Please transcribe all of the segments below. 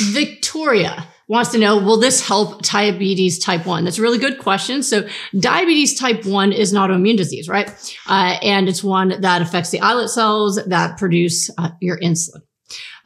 Victoria wants to know, will this help diabetes type 1? That's a really good question. So diabetes type 1 is an autoimmune disease, right? Uh, and it's one that affects the islet cells that produce uh, your insulin.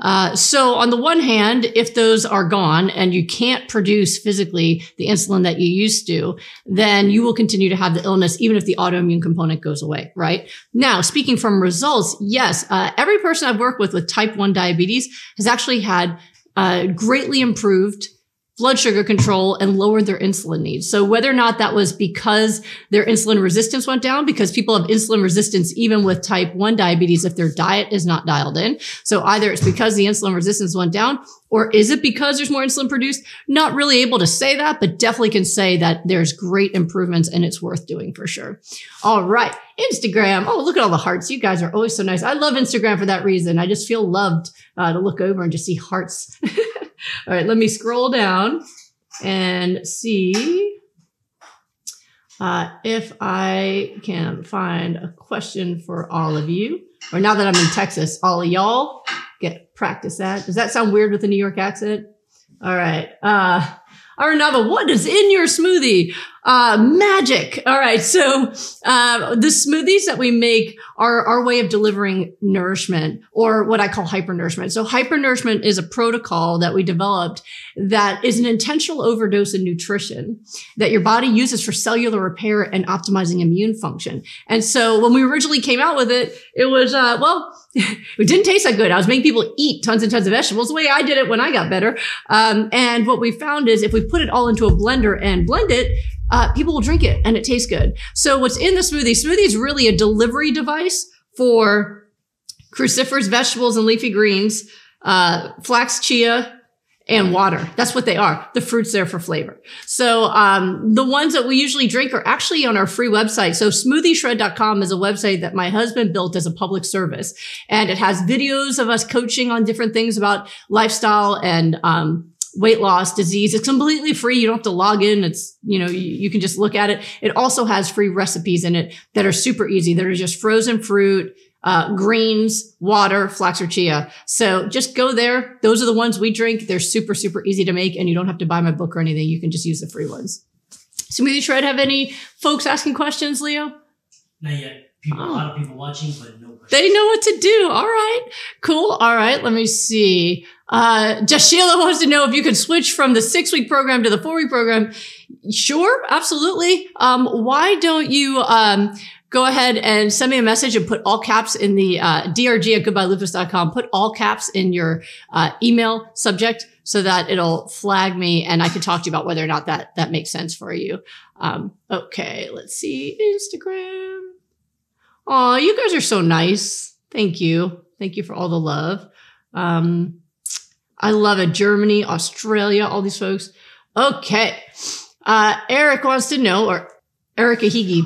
Uh, so on the one hand, if those are gone and you can't produce physically the insulin that you used to, then you will continue to have the illness, even if the autoimmune component goes away, right? Now, speaking from results, yes, uh, every person I've worked with with type 1 diabetes has actually had uh, greatly improved blood sugar control and lowered their insulin needs. So whether or not that was because their insulin resistance went down, because people have insulin resistance even with type 1 diabetes if their diet is not dialed in. So either it's because the insulin resistance went down or is it because there's more insulin produced? Not really able to say that, but definitely can say that there's great improvements and it's worth doing for sure. All right. Instagram. Oh, look at all the hearts. You guys are always so nice. I love Instagram for that reason. I just feel loved uh, to look over and just see hearts. All right, let me scroll down and see uh, if I can find a question for all of you. Or now that I'm in Texas, all of y'all get practice that. Does that sound weird with a New York accent? All right. Uh, Arnava, what is in your smoothie? Uh, magic. All right. So, uh, the smoothies that we make are our way of delivering nourishment or what I call hypernourishment. So hypernourishment is a protocol that we developed that is an intentional overdose of nutrition that your body uses for cellular repair and optimizing immune function. And so when we originally came out with it, it was, uh, well, it didn't taste that good. I was making people eat tons and tons of vegetables the way I did it when I got better. Um, and what we found is if we put it all into a blender and blend it, uh, people will drink it and it tastes good. So what's in the smoothie? Smoothie is really a delivery device for cruciferous vegetables and leafy greens, uh, flax, chia, and water. That's what they are. The fruits there for flavor. So um, the ones that we usually drink are actually on our free website. So smoothieshred.com is a website that my husband built as a public service, and it has videos of us coaching on different things about lifestyle and um, weight loss, disease. It's completely free. You don't have to log in. It's, you know, you, you, can just look at it. It also has free recipes in it that are super easy. That are just frozen fruit, uh, greens, water, flax or chia. So just go there. Those are the ones we drink. They're super, super easy to make and you don't have to buy my book or anything. You can just use the free ones. Smoothie Shred have any folks asking questions, Leo? Not yet. People, oh. A lot of people watching, but no questions. They know what to do. All right. Cool. All right. Let me see. Uh, just Sheila wants to know if you could switch from the six week program to the four week program. Sure. Absolutely. Um, why don't you, um, go ahead and send me a message and put all caps in the uh, drg at goodbyelupus.com. Put all caps in your uh, email subject so that it'll flag me and I can talk to you about whether or not that that makes sense for you. Um, okay, let's see Instagram. Oh, you guys are so nice. Thank you. Thank you for all the love. Um, I love it. Germany, Australia, all these folks. Okay. Uh, Eric wants to know, or Erica Higi,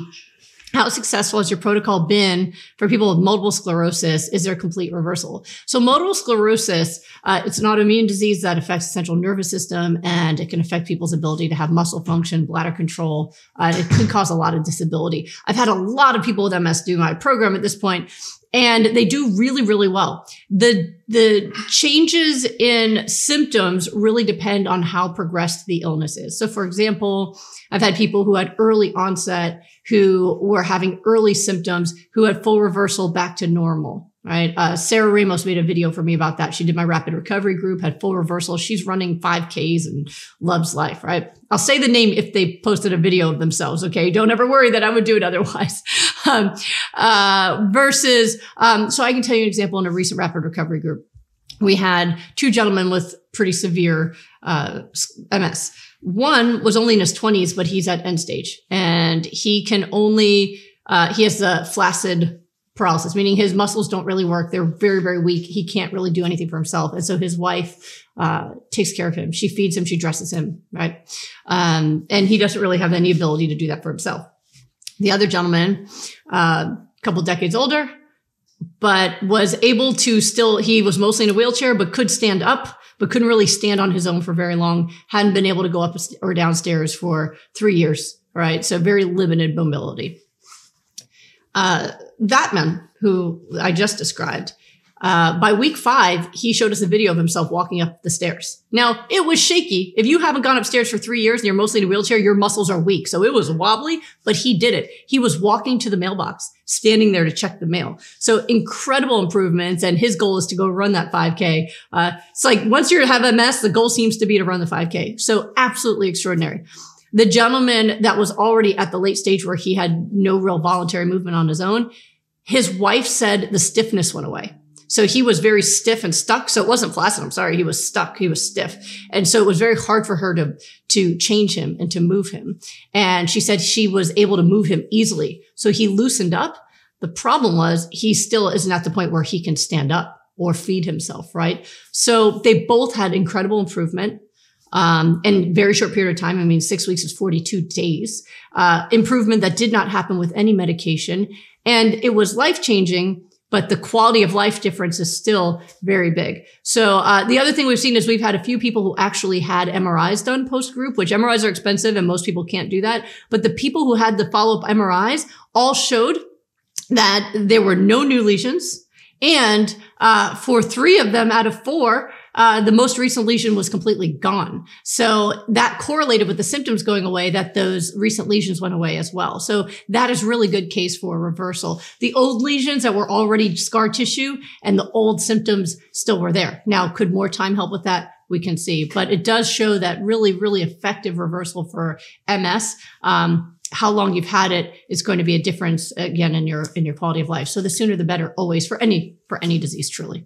how successful has your protocol been for people with multiple sclerosis? Is there a complete reversal? So multiple sclerosis, uh, it's an autoimmune disease that affects the central nervous system and it can affect people's ability to have muscle function, bladder control. Uh, it can cause a lot of disability. I've had a lot of people with MS do my program at this point and they do really, really well. The, the changes in symptoms really depend on how progressed the illness is. So for example, I've had people who had early onset who were having early symptoms who had full reversal back to normal. Right. Uh, Sarah Ramos made a video for me about that. She did my rapid recovery group, had full reversal. She's running 5Ks and loves life. Right. I'll say the name if they posted a video of themselves. Okay. Don't ever worry that I would do it otherwise. um, uh, versus, um, so I can tell you an example in a recent rapid recovery group. We had two gentlemen with pretty severe uh, MS one was only in his 20s, but he's at end stage and he can only, uh, he has the flaccid paralysis, meaning his muscles don't really work. They're very, very weak. He can't really do anything for himself. And so his wife, uh, takes care of him. She feeds him. She dresses him. Right. Um, and he doesn't really have any ability to do that for himself. The other gentleman, uh, a couple decades older, but was able to still, he was mostly in a wheelchair, but could stand up but couldn't really stand on his own for very long. Hadn't been able to go up or downstairs for three years. Right. So very limited mobility. Uh, that man who I just described, Uh, by week five, he showed us a video of himself walking up the stairs. Now, it was shaky. If you haven't gone upstairs for three years and you're mostly in a wheelchair, your muscles are weak. So it was wobbly, but he did it. He was walking to the mailbox, standing there to check the mail. So incredible improvements. And his goal is to go run that 5K. Uh, it's like once you have MS, the goal seems to be to run the 5K. So absolutely extraordinary. The gentleman that was already at the late stage where he had no real voluntary movement on his own, his wife said the stiffness went away. So he was very stiff and stuck. So it wasn't flaccid. I'm sorry. He was stuck. He was stiff. And so it was very hard for her to, to change him and to move him. And she said she was able to move him easily. So he loosened up. The problem was he still isn't at the point where he can stand up or feed himself, right? So they both had incredible improvement um, in very short period of time. I mean, six weeks is 42 days. Uh, improvement that did not happen with any medication. And it was life changing, but the quality of life difference is still very big. So uh, the other thing we've seen is we've had a few people who actually had MRIs done post group, which MRIs are expensive and most people can't do that. But the people who had the follow up MRIs all showed that there were no new lesions. And uh, for three of them out of four, uh, the most recent lesion was completely gone. So that correlated with the symptoms going away that those recent lesions went away as well. So that is really good case for reversal. The old lesions that were already scar tissue and the old symptoms still were there. Now, could more time help with that? We can see, but it does show that really, really effective reversal for MS. Um, how long you've had it is going to be a difference again in your in your quality of life. So the sooner the better always for any for any disease truly.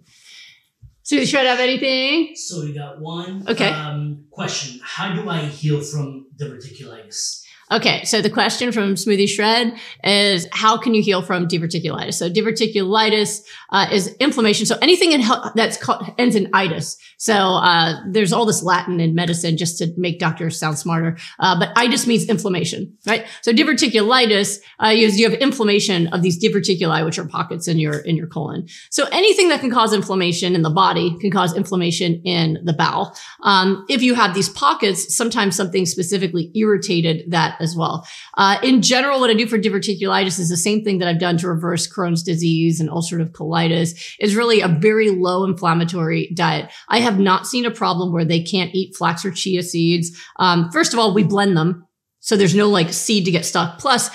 So you should have anything? So we got one Okay. um, question. How do I heal from diverticulitis? Okay, so the question from Smoothie Shred is how can you heal from diverticulitis? So diverticulitis uh, is inflammation. So anything in health that's called, ends in itis. So uh, there's all this Latin in medicine just to make doctors sound smarter. Uh, but itis means inflammation, right? So diverticulitis uh, is you have inflammation of these diverticuli, which are pockets in your in your colon. So anything that can cause inflammation in the body can cause inflammation in the bowel. Um, if you have these pockets, sometimes something specifically irritated that as well. Uh, in general, what I do for diverticulitis is the same thing that I've done to reverse Crohn's disease and ulcerative colitis is really a very low inflammatory diet. I have not seen a problem where they can't eat flax or chia seeds. Um, first of all, we blend them. So there's no like seed to get stuck. Plus,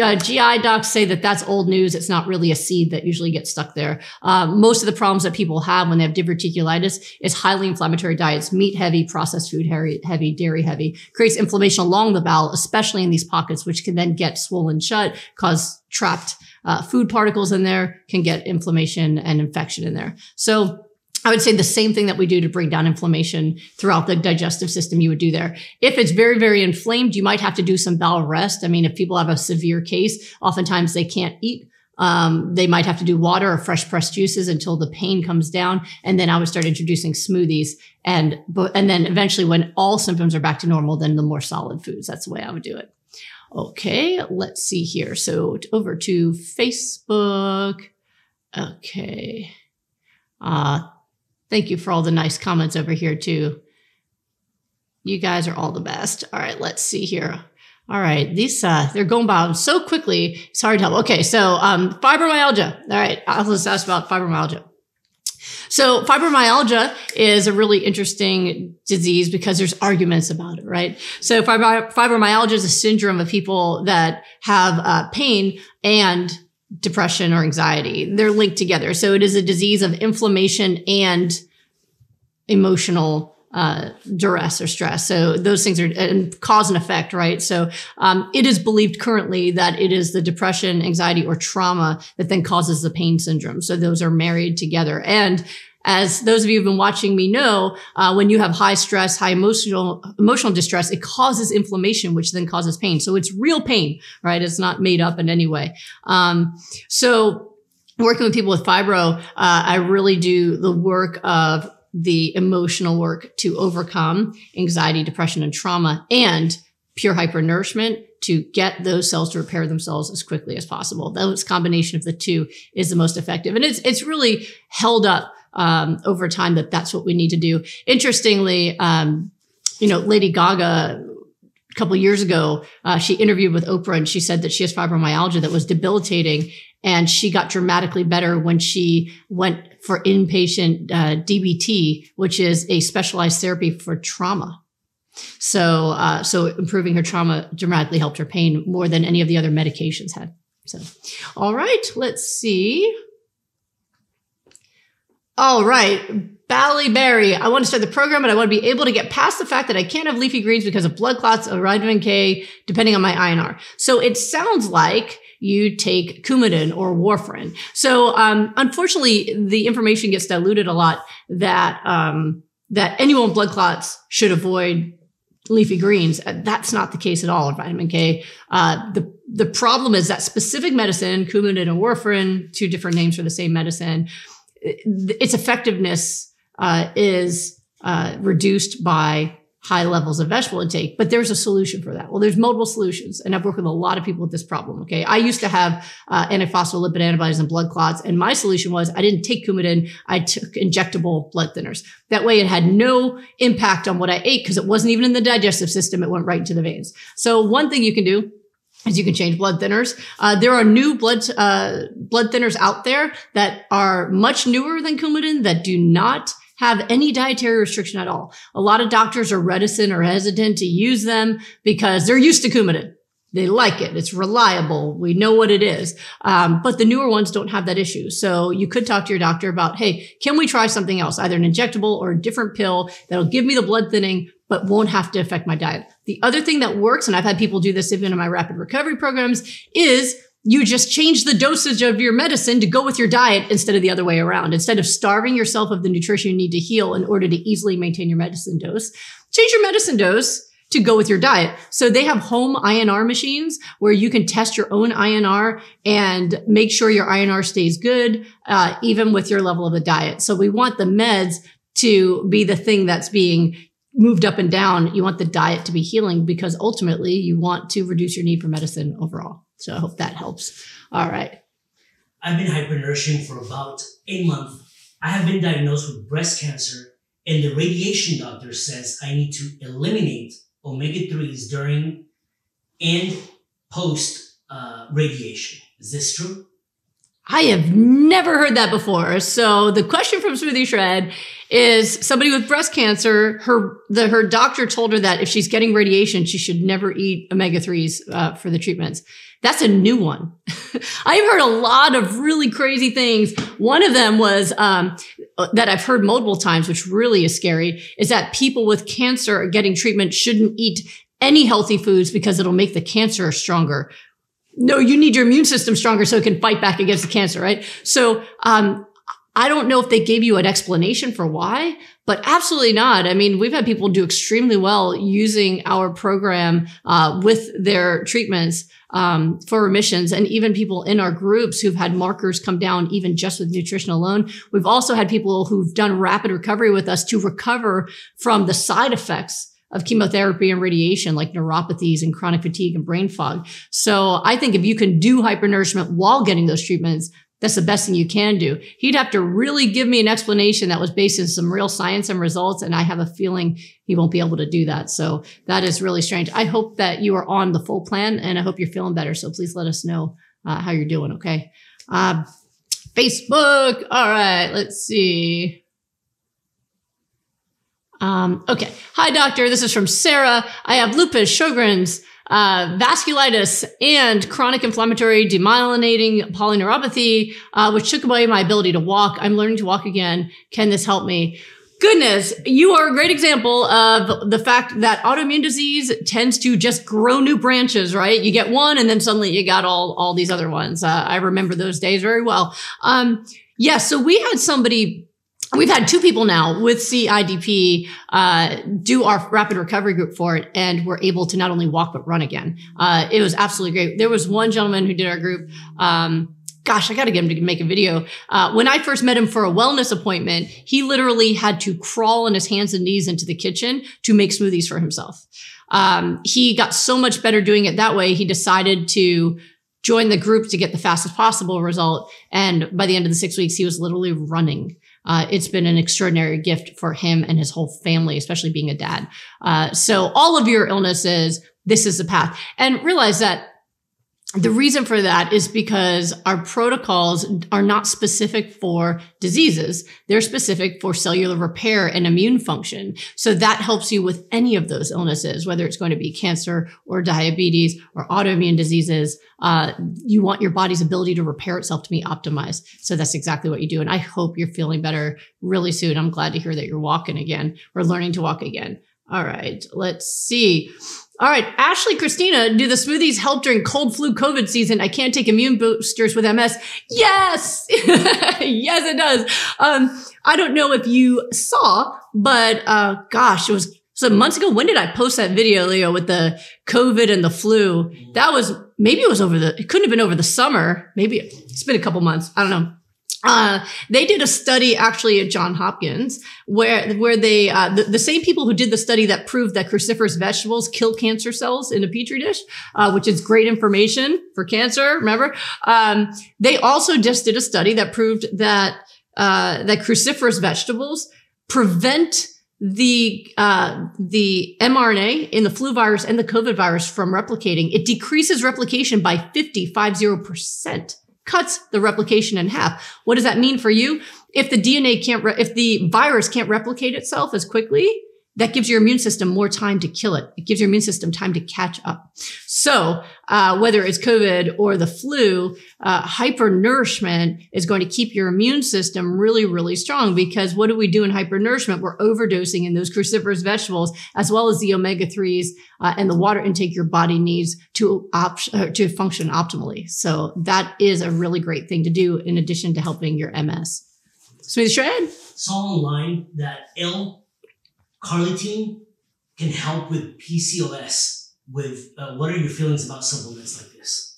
uh, GI docs say that that's old news. It's not really a seed that usually gets stuck there. Uh, most of the problems that people have when they have diverticulitis is highly inflammatory diets, meat heavy, processed food heavy, dairy heavy, creates inflammation along the bowel, especially in these pockets, which can then get swollen shut, cause trapped uh, food particles in there, can get inflammation and infection in there. So I would say the same thing that we do to bring down inflammation throughout the digestive system, you would do there. If it's very, very inflamed, you might have to do some bowel rest. I mean, if people have a severe case, oftentimes they can't eat. Um, they might have to do water or fresh pressed juices until the pain comes down. And then I would start introducing smoothies and, and then eventually when all symptoms are back to normal, then the more solid foods. That's the way I would do it. Okay. Let's see here. So over to Facebook. Okay. Uh, Thank you for all the nice comments over here too. You guys are all the best. All right, let's see here. All right, these uh, they're going by so quickly. It's hard to help. Okay, so um, fibromyalgia. All right, I'll just ask about fibromyalgia. So fibromyalgia is a really interesting disease because there's arguments about it, right? So fibromyalgia is a syndrome of people that have uh, pain and depression or anxiety. They're linked together. So it is a disease of inflammation and emotional uh, duress or stress. So those things are and cause and effect, right? So um, it is believed currently that it is the depression, anxiety, or trauma that then causes the pain syndrome. So those are married together. And as those of you who've been watching me know, uh, when you have high stress, high emotional emotional distress, it causes inflammation, which then causes pain. So it's real pain, right? It's not made up in any way. Um, so working with people with fibro, uh, I really do the work of the emotional work to overcome anxiety, depression, and trauma, and pure hypernourishment to get those cells to repair themselves as quickly as possible. That combination of the two is the most effective, and it's it's really held up um, over time that that's what we need to do. Interestingly, um, you know, Lady Gaga a couple years ago, uh, she interviewed with Oprah and she said that she has fibromyalgia that was debilitating. And she got dramatically better when she went for inpatient uh, DBT, which is a specialized therapy for trauma. So, uh, so improving her trauma dramatically helped her pain more than any of the other medications had. So, all right, let's see. All right. Berry. I want to start the program, but I want to be able to get past the fact that I can't have leafy greens because of blood clots or vitamin K, depending on my INR. So it sounds like you take Coumadin or warfarin. So, um, unfortunately, the information gets diluted a lot that, um, that anyone with blood clots should avoid leafy greens. Uh, that's not the case at all in vitamin K. Uh, the the problem is that specific medicine, Coumadin and warfarin, two different names for the same medicine, its effectiveness uh, is uh, reduced by high levels of vegetable intake, but there's a solution for that. Well, there's multiple solutions, and I've worked with a lot of people with this problem. Okay, I used to have uh, antiphospholipid antibodies and blood clots, and my solution was I didn't take Coumadin, I took injectable blood thinners. That way, it had no impact on what I ate because it wasn't even in the digestive system; it went right into the veins. So, one thing you can do is you can change blood thinners. Uh, there are new blood uh, blood thinners out there that are much newer than Coumadin that do not have any dietary restriction at all. A lot of doctors are reticent or hesitant to use them because they're used to Coumadin. They like it. It's reliable. We know what it is. Um, but the newer ones don't have that issue. So you could talk to your doctor about, hey, can we try something else, either an injectable or a different pill that'll give me the blood thinning, but won't have to affect my diet. The other thing that works, and I've had people do this even in my rapid recovery programs, is you just change the dosage of your medicine to go with your diet instead of the other way around. Instead of starving yourself of the nutrition you need to heal in order to easily maintain your medicine dose, change your medicine dose to go with your diet. So they have home INR machines where you can test your own INR and make sure your INR stays good, uh, even with your level of the diet. So we want the meds to be the thing that's being moved up and down. You want the diet to be healing because ultimately you want to reduce your need for medicine overall. So I hope that helps. All right. I've been hypernourishing for about a month. I have been diagnosed with breast cancer, and the radiation doctor says I need to eliminate omega 3s during and post uh, radiation. Is this true? I have never heard that before. So the question from Smoothie Shred is somebody with breast cancer, her, the, her doctor told her that if she's getting radiation, she should never eat omega 3s uh, for the treatments. That's a new one. I've heard a lot of really crazy things. One of them was um, that I've heard multiple times, which really is scary, is that people with cancer getting treatment shouldn't eat any healthy foods because it'll make the cancer stronger. No, you need your immune system stronger so it can fight back against the cancer, right? So, um, I don't know if they gave you an explanation for why, but absolutely not. I mean, we've had people do extremely well using our program uh, with their treatments um, for remissions, and even people in our groups who've had markers come down even just with nutrition alone. We've also had people who've done rapid recovery with us to recover from the side effects of chemotherapy and radiation, like neuropathies and chronic fatigue and brain fog. So I think if you can do hypernourishment while getting those treatments, that's the best thing you can do. He'd have to really give me an explanation that was based in some real science and results. And I have a feeling he won't be able to do that. So that is really strange. I hope that you are on the full plan and I hope you're feeling better. So please let us know uh, how you're doing. Okay. Uh, Facebook. All right. Let's see. Um, okay. Hi, doctor. This is from Sarah. I have lupus, Sjogren's, uh, vasculitis and chronic inflammatory demyelinating polyneuropathy, uh, which took away my ability to walk. I'm learning to walk again. Can this help me? Goodness, you are a great example of the fact that autoimmune disease tends to just grow new branches, right? You get one and then suddenly you got all, all these other ones. Uh, I remember those days very well. Um, yeah, so we had somebody We've had two people now with CIDP uh, do our rapid recovery group for it, and we're able to not only walk but run again. Uh, it was absolutely great. There was one gentleman who did our group. Um, gosh, I got to get him to make a video. Uh, when I first met him for a wellness appointment, he literally had to crawl on his hands and knees into the kitchen to make smoothies for himself. Um, he got so much better doing it that way. He decided to join the group to get the fastest possible result. And by the end of the six weeks, he was literally running uh, it's been an extraordinary gift for him and his whole family, especially being a dad. Uh, so all of your illnesses, this is the path. And realize that the reason for that is because our protocols are not specific for diseases. They're specific for cellular repair and immune function. So that helps you with any of those illnesses, whether it's going to be cancer or diabetes or autoimmune diseases. Uh, you want your body's ability to repair itself to be optimized. So that's exactly what you do. And I hope you're feeling better really soon. I'm glad to hear that you're walking again or learning to walk again. All right. Let's see. All right, Ashley Christina, do the smoothies help during cold flu COVID season? I can't take immune boosters with MS. Yes, yes, it does. Um, I don't know if you saw, but uh, gosh, it was some months ago. When did I post that video, Leo, with the COVID and the flu? That was maybe it was over the. It couldn't have been over the summer. Maybe it's been a couple months. I don't know. Uh, they did a study actually at John Hopkins where where they uh, the, the, same people who did the study that proved that cruciferous vegetables kill cancer cells in a petri dish, uh, which is great information for cancer. Remember, um, they also just did a study that proved that uh, that cruciferous vegetables prevent the uh, the mRNA in the flu virus and the COVID virus from replicating. It decreases replication by 50, 50 percent cuts the replication in half. What does that mean for you? If the DNA can't, re- if the virus can't replicate itself as quickly, that gives your immune system more time to kill it. It gives your immune system time to catch up. So, uh, whether it's COVID or the flu, uh, hypernourishment is going to keep your immune system really, really strong because what do we do in hypernourishment? We're overdosing in those cruciferous vegetables as well as the omega threes uh, and the water intake your body needs to op- uh, to function optimally. So that is a really great thing to do in addition to helping your MS. Smooth Shred. Saw online that L carnitine can help with PCOS. With uh, what are your feelings about supplements like this?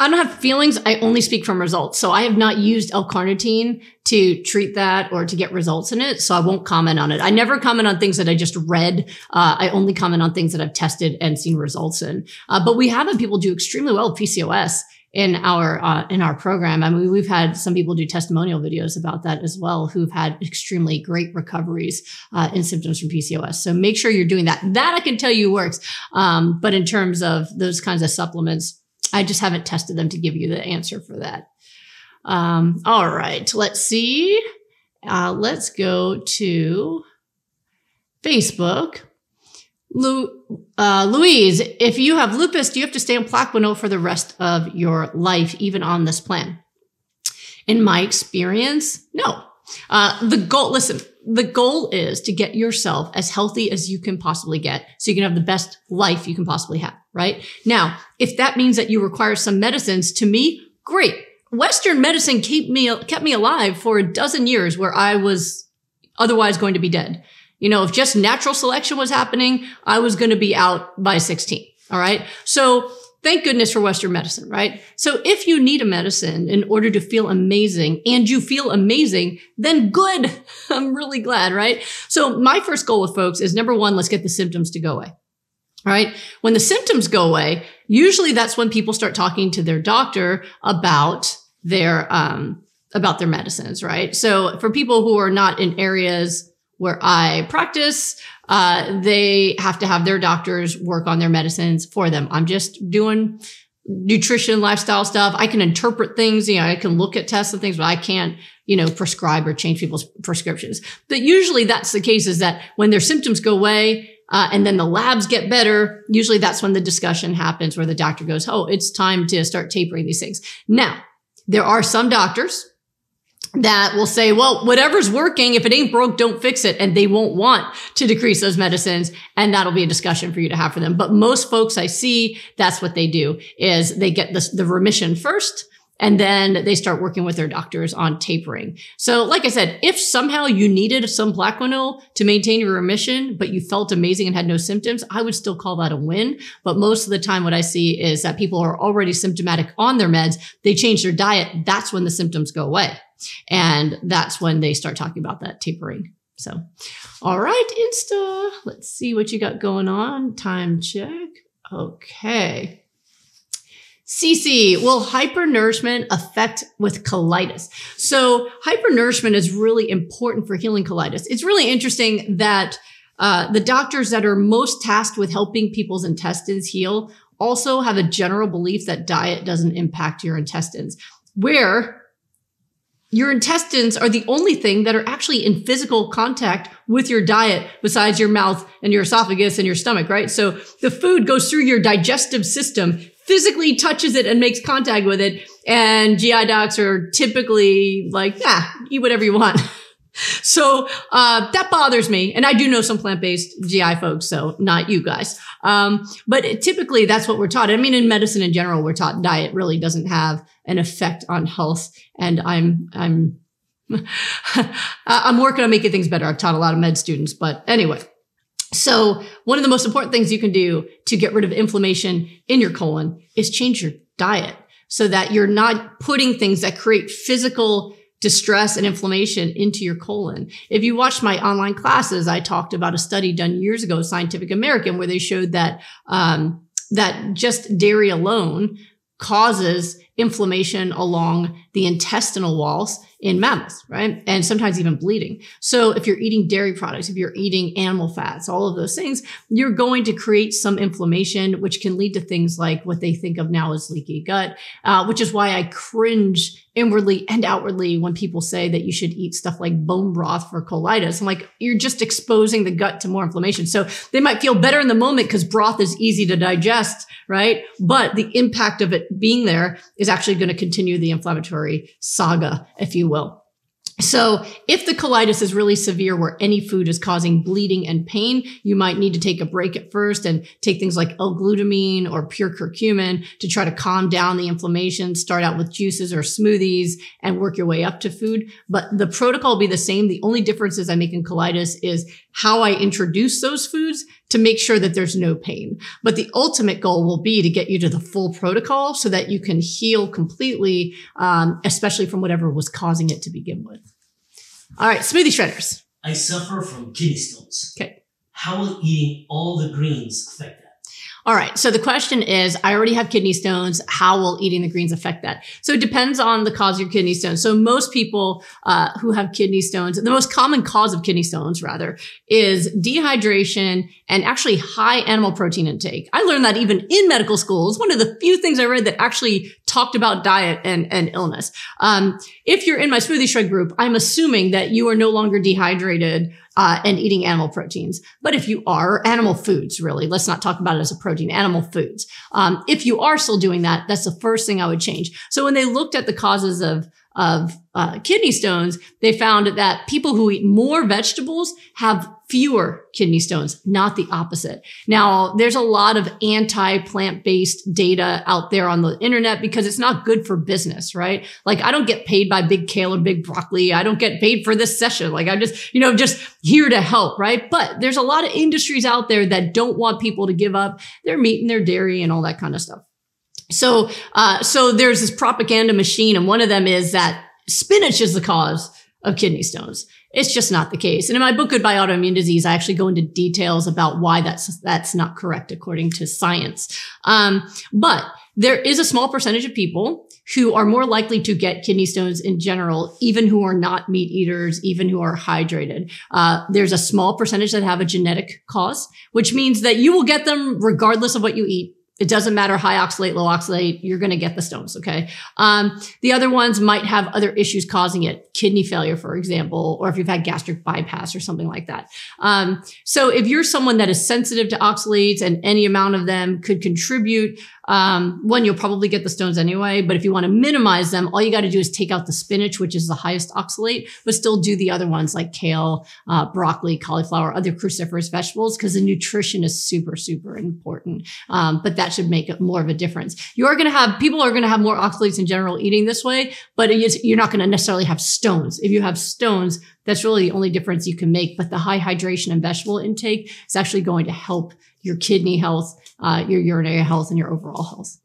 I don't have feelings. I only speak from results. So I have not used L-carnitine to treat that or to get results in it. So I won't comment on it. I never comment on things that I just read. Uh, I only comment on things that I've tested and seen results in. Uh, but we have had people do extremely well with PCOS in our uh, in our program. I mean, we've had some people do testimonial videos about that as well, who've had extremely great recoveries uh, in symptoms from PCOS. So make sure you're doing that. That I can tell you works. Um, but in terms of those kinds of supplements, I just haven't tested them to give you the answer for that. Um, all right, let's see. Uh, let's go to Facebook. Lu, uh, Louise, if you have lupus, do you have to stay on Plaquenil for the rest of your life, even on this plan? In my experience, no. Uh, the goal, listen, the goal is to get yourself as healthy as you can possibly get so you can have the best life you can possibly have, right? Now, if that means that you require some medicines, to me, great. Western medicine kept me, kept me alive for a dozen years where I was otherwise going to be dead. You know, if just natural selection was happening, I was going to be out by 16. All right. So thank goodness for Western medicine, right? So if you need a medicine in order to feel amazing and you feel amazing, then good. I'm really glad, right? So my first goal with folks is number one, let's get the symptoms to go away. All right. When the symptoms go away, usually that's when people start talking to their doctor about their, um, about their medicines, right? So for people who are not in areas where I practice, uh, they have to have their doctors work on their medicines for them. I'm just doing nutrition, lifestyle stuff. I can interpret things, you know, I can look at tests and things, but I can't, you know, prescribe or change people's prescriptions. But usually that's the case is that when their symptoms go away, uh, and then the labs get better. Usually that's when the discussion happens where the doctor goes, Oh, it's time to start tapering these things. Now, there are some doctors that will say, well, whatever's working, if it ain't broke, don't fix it. And they won't want to decrease those medicines. And that'll be a discussion for you to have for them. But most folks I see, that's what they do is they get the, the remission first. And then they start working with their doctors on tapering. So, like I said, if somehow you needed some Plaquenil to maintain your remission, but you felt amazing and had no symptoms, I would still call that a win. But most of the time, what I see is that people are already symptomatic on their meds. They change their diet. That's when the symptoms go away. And that's when they start talking about that tapering. So, all right, Insta, let's see what you got going on. Time check. Okay. CC, will hypernourishment affect with colitis? So hypernourishment is really important for healing colitis. It's really interesting that uh, the doctors that are most tasked with helping people's intestines heal also have a general belief that diet doesn't impact your intestines, where your intestines are the only thing that are actually in physical contact with your diet besides your mouth and your esophagus and your stomach, right? So the food goes through your digestive system, physically touches it and makes contact with it. And GI docs are typically like, yeah, eat whatever you want. so uh, that bothers me. And I do know some plant based GI folks, so not you guys. Um, but it, typically, that's what we're taught. I mean, in medicine in general, we're taught diet really doesn't have an effect on health. And I'm, I'm, I'm working on making things better. I've taught a lot of med students, but anyway. So one of the most important things you can do to get rid of inflammation in your colon is change your diet so that you're not putting things that create physical distress and inflammation into your colon. If you watched my online classes, I talked about a study done years ago, Scientific American, where they showed that um, that just dairy alone causes inflammation along the intestinal walls in mammals, right? And sometimes even bleeding. So if you're eating dairy products, if you're eating animal fats, all of those things, you're going to create some inflammation, which can lead to things like what they think of now as leaky gut, uh, which is why I cringe inwardly and outwardly when people say that you should eat stuff like bone broth for colitis. I'm like, you're just exposing the gut to more inflammation. So they might feel better in the moment because broth is easy to digest, right? But the impact of it being there is actually going to continue the inflammatory saga, if you will. So if the colitis is really severe where any food is causing bleeding and pain, you might need to take a break at first and take things like L-glutamine or pure curcumin to try to calm down the inflammation. Start out with juices or smoothies and work your way up to food. But the protocol will be the same. The only differences I make in colitis is how I introduce those foods to make sure that there's no pain. But the ultimate goal will be to get you to the full protocol so that you can heal completely, um, especially from whatever was causing it to begin with. All right, smoothie shredders. I suffer from kidney stones. Okay. How will eating all the greens affect that? All right. So the question is, I already have kidney stones. How will eating the greens affect that? So it depends on the cause of your kidney stones. So most people uh, who have kidney stones, the most common cause of kidney stones, rather, is dehydration and actually high animal protein intake. I learned that even in medical school. It's one of the few things I read that actually talked about diet and, and illness. Um, if you're in my smoothie shred group, I'm assuming that you are no longer dehydrated uh, and eating animal proteins. But if you are animal foods, really, let's not talk about it as a protein, animal foods. Um, if you are still doing that, that's the first thing I would change. So when they looked at the causes of of uh, kidney stones, they found that people who eat more vegetables have fewer kidney stones, not the opposite. Now, there's a lot of anti plant based data out there on the internet because it's not good for business, right? Like I don't get paid by big kale or big broccoli. I don't get paid for this session. Like I'm just, you know, just here to help, right? But there's a lot of industries out there that don't want people to give up their meat and their dairy and all that kind of stuff. So, uh, so there's this propaganda machine and one of them is that spinach is the cause of kidney stones. It's just not the case. And in my book, Goodbye Autoimmune Disease, I actually go into details about why that's, that's not correct according to science. Um, but there is a small percentage of people who are more likely to get kidney stones in general, even who are not meat eaters, even who are hydrated. Uh, there's a small percentage that have a genetic cause, which means that you will get them regardless of what you eat. It doesn't matter high oxalate, low oxalate, you're going to get the stones. Okay. Um, the other ones might have other issues causing it, kidney failure, for example, or if you've had gastric bypass or something like that. Um, so if you're someone that is sensitive to oxalates and any amount of them could contribute, um, one, you'll probably get the stones anyway, but if you want to minimize them, all you got to do is take out the spinach, which is the highest oxalate, but still do the other ones like kale, uh, broccoli, cauliflower, other cruciferous vegetables, because the nutrition is super, super important. Um, but that should make more of a difference. You are going to have, people are going to have more oxalates in general eating this way, but you're not going to necessarily have stones. If you have stones, that's really the only difference you can make. But the high hydration and vegetable intake is actually going to help your kidney health, uh, your urinary health, and your overall health.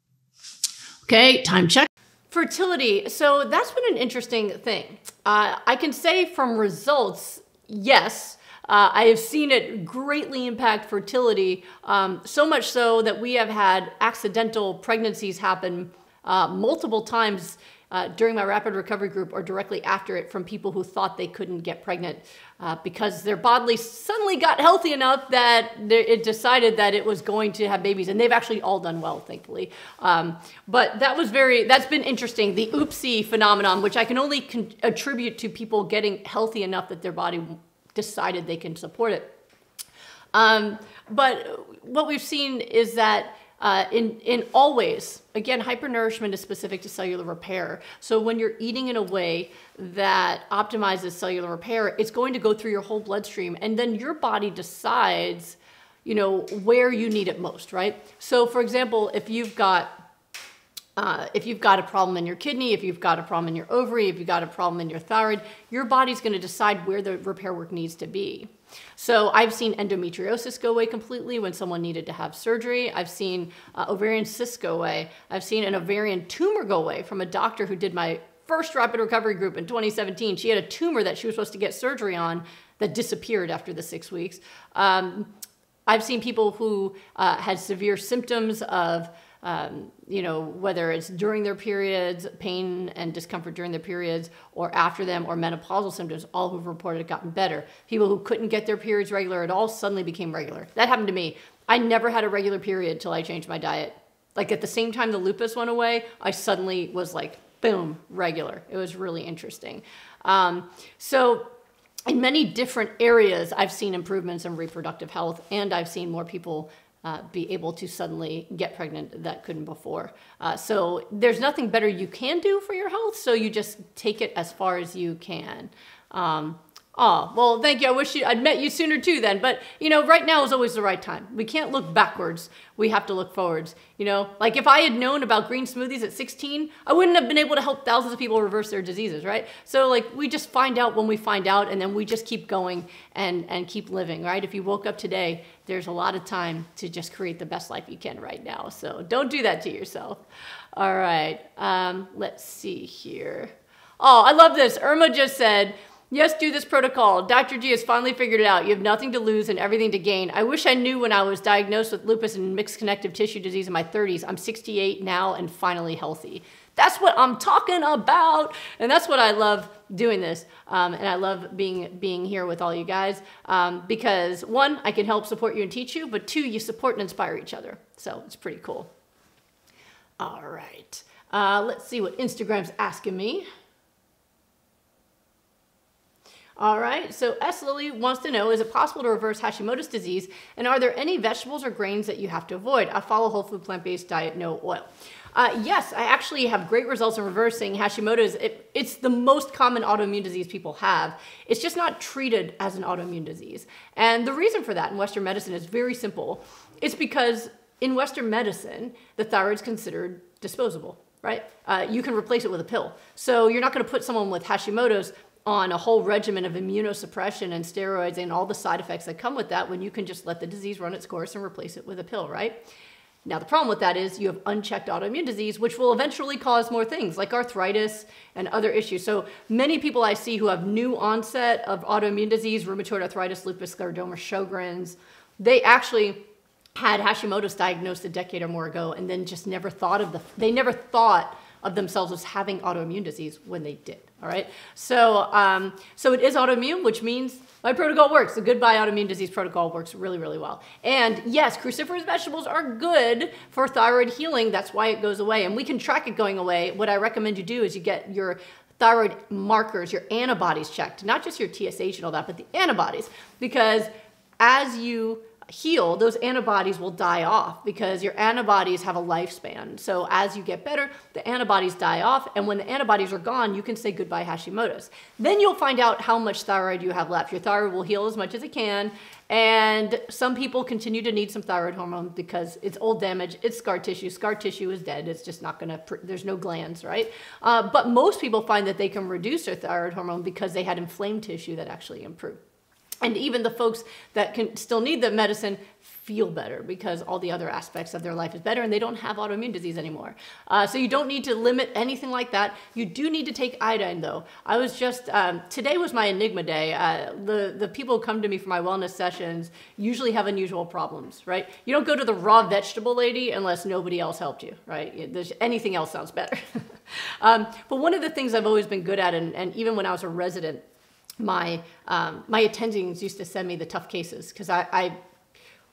Okay, time check. Fertility. So that's been an interesting thing. Uh, I can say from results, yes. Uh, I have seen it greatly impact fertility, um, so much so that we have had accidental pregnancies happen uh, multiple times uh, during my rapid recovery group or directly after it from people who thought they couldn't get pregnant uh, because their body suddenly got healthy enough that it decided that it was going to have babies, and they've actually all done well, thankfully. Um, but that was very that's been interesting. The oopsie phenomenon, which I can only attribute to people getting healthy enough that their body decided they can support it. Um, but what we've seen is that uh, in, in always, again, hypernourishment is specific to cellular repair. So when you're eating in a way that optimizes cellular repair, it's going to go through your whole bloodstream, and then your body decides, you know, where you need it most, right? So, for example, if you've got uh, if you've got a problem in your kidney, if you've got a problem in your ovary, if you've got a problem in your thyroid, your body's going to decide where the repair work needs to be. So I've seen endometriosis go away completely when someone needed to have surgery. I've seen uh, ovarian cysts go away. I've seen an ovarian tumor go away from a doctor who did my first rapid recovery group in 2017. She had a tumor that she was supposed to get surgery on that disappeared after the six weeks. Um, I've seen people who uh, had severe symptoms of um, you know, whether it's during their periods, pain and discomfort during their periods, or after them, or menopausal symptoms, all who've reported it gotten better. People who couldn't get their periods regular at all suddenly became regular. That happened to me. I never had a regular period till I changed my diet. Like at the same time the lupus went away, I suddenly was like, boom, regular. It was really interesting. Um, so, in many different areas, I've seen improvements in reproductive health, and I've seen more people uh, be able to suddenly get pregnant that couldn't before. Uh, so there's nothing better you can do for your health, so you just take it as far as you can. Um, Oh, well, thank you. I wish you, I'd met you sooner too then. But, you know, right now is always the right time. We can't look backwards. We have to look forwards. You know, like if I had known about green smoothies at 16, I wouldn't have been able to help thousands of people reverse their diseases, right? So, like, we just find out when we find out and then we just keep going and, and keep living, right? If you woke up today, there's a lot of time to just create the best life you can right now. So, don't do that to yourself. All right. Um, let's see here. Oh, I love this. Irma just said, Yes, do this protocol. Dr. G has finally figured it out. You have nothing to lose and everything to gain. I wish I knew when I was diagnosed with lupus and mixed connective tissue disease in my 30s. I'm 68 now and finally healthy. That's what I'm talking about, and that's what I love doing this. Um, and I love being being here with all you guys um, because one, I can help support you and teach you, but two, you support and inspire each other. So it's pretty cool. All right, uh, let's see what Instagram's asking me. All right, so S. Lily wants to know, is it possible to reverse Hashimoto's disease? And are there any vegetables or grains that you have to avoid? I follow whole food plant-based diet, no oil. Uh, yes, I actually have great results in reversing Hashimoto's. It, it's the most common autoimmune disease people have. It's just not treated as an autoimmune disease. And the reason for that in Western medicine is very simple. It's because in Western medicine, the thyroid is considered disposable, right? Uh, you can replace it with a pill. So you're not going to put someone with Hashimoto's on a whole regimen of immunosuppression and steroids and all the side effects that come with that when you can just let the disease run its course and replace it with a pill, right? Now, the problem with that is you have unchecked autoimmune disease, which will eventually cause more things like arthritis and other issues. So, many people I see who have new onset of autoimmune disease, rheumatoid arthritis, lupus, scleroderma, Sjogren's, they actually had Hashimoto's diagnosed a decade or more ago and then just never thought of the, they never thought of themselves as having autoimmune disease when they did. All right. So, um, so it is autoimmune, which means my protocol works. The goodbye autoimmune disease protocol works really, really well. And yes, cruciferous vegetables are good for thyroid healing. That's why it goes away. And we can track it going away. What I recommend you do is you get your thyroid markers, your antibodies checked, not just your TSH and all that, but the antibodies. Because as you heal, those antibodies will die off because your antibodies have a lifespan. So as you get better, the antibodies die off. And when the antibodies are gone, you can say goodbye Hashimoto's. Then you'll find out how much thyroid you have left. Your thyroid will heal as much as it can. And some people continue to need some thyroid hormone because it's old damage, it's scar tissue. Scar tissue is dead. It's just not gonna, there's no glands, right? Uh, but most people find that they can reduce their thyroid hormone because they had inflamed tissue that actually improved. And even the folks that can still need the medicine feel better because all the other aspects of their life is better and they don't have autoimmune disease anymore. Uh, so you don't need to limit anything like that. You do need to take iodine though. I was just, um, today was my enigma day. Uh, the, the people who come to me for my wellness sessions usually have unusual problems, right? You don't go to the raw vegetable lady unless nobody else helped you, right? There's, anything else sounds better. um, but one of the things I've always been good at, and, and even when I was a resident, my um, my attendings used to send me the tough cases because I, I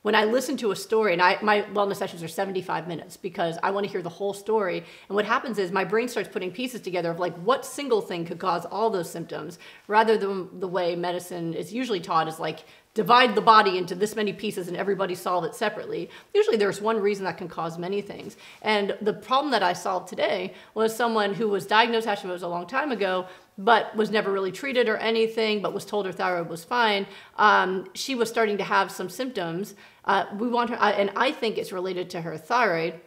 when I listen to a story, and I, my wellness sessions are 75 minutes because I want to hear the whole story. And what happens is my brain starts putting pieces together of like what single thing could cause all those symptoms rather than the way medicine is usually taught is like divide the body into this many pieces and everybody solve it separately. Usually there's one reason that can cause many things. And the problem that I solved today was someone who was diagnosed Hashimoto's a long time ago, but was never really treated or anything, but was told her thyroid was fine. Um, she was starting to have some symptoms. Uh, we want her, uh, and I think it's related to her thyroid.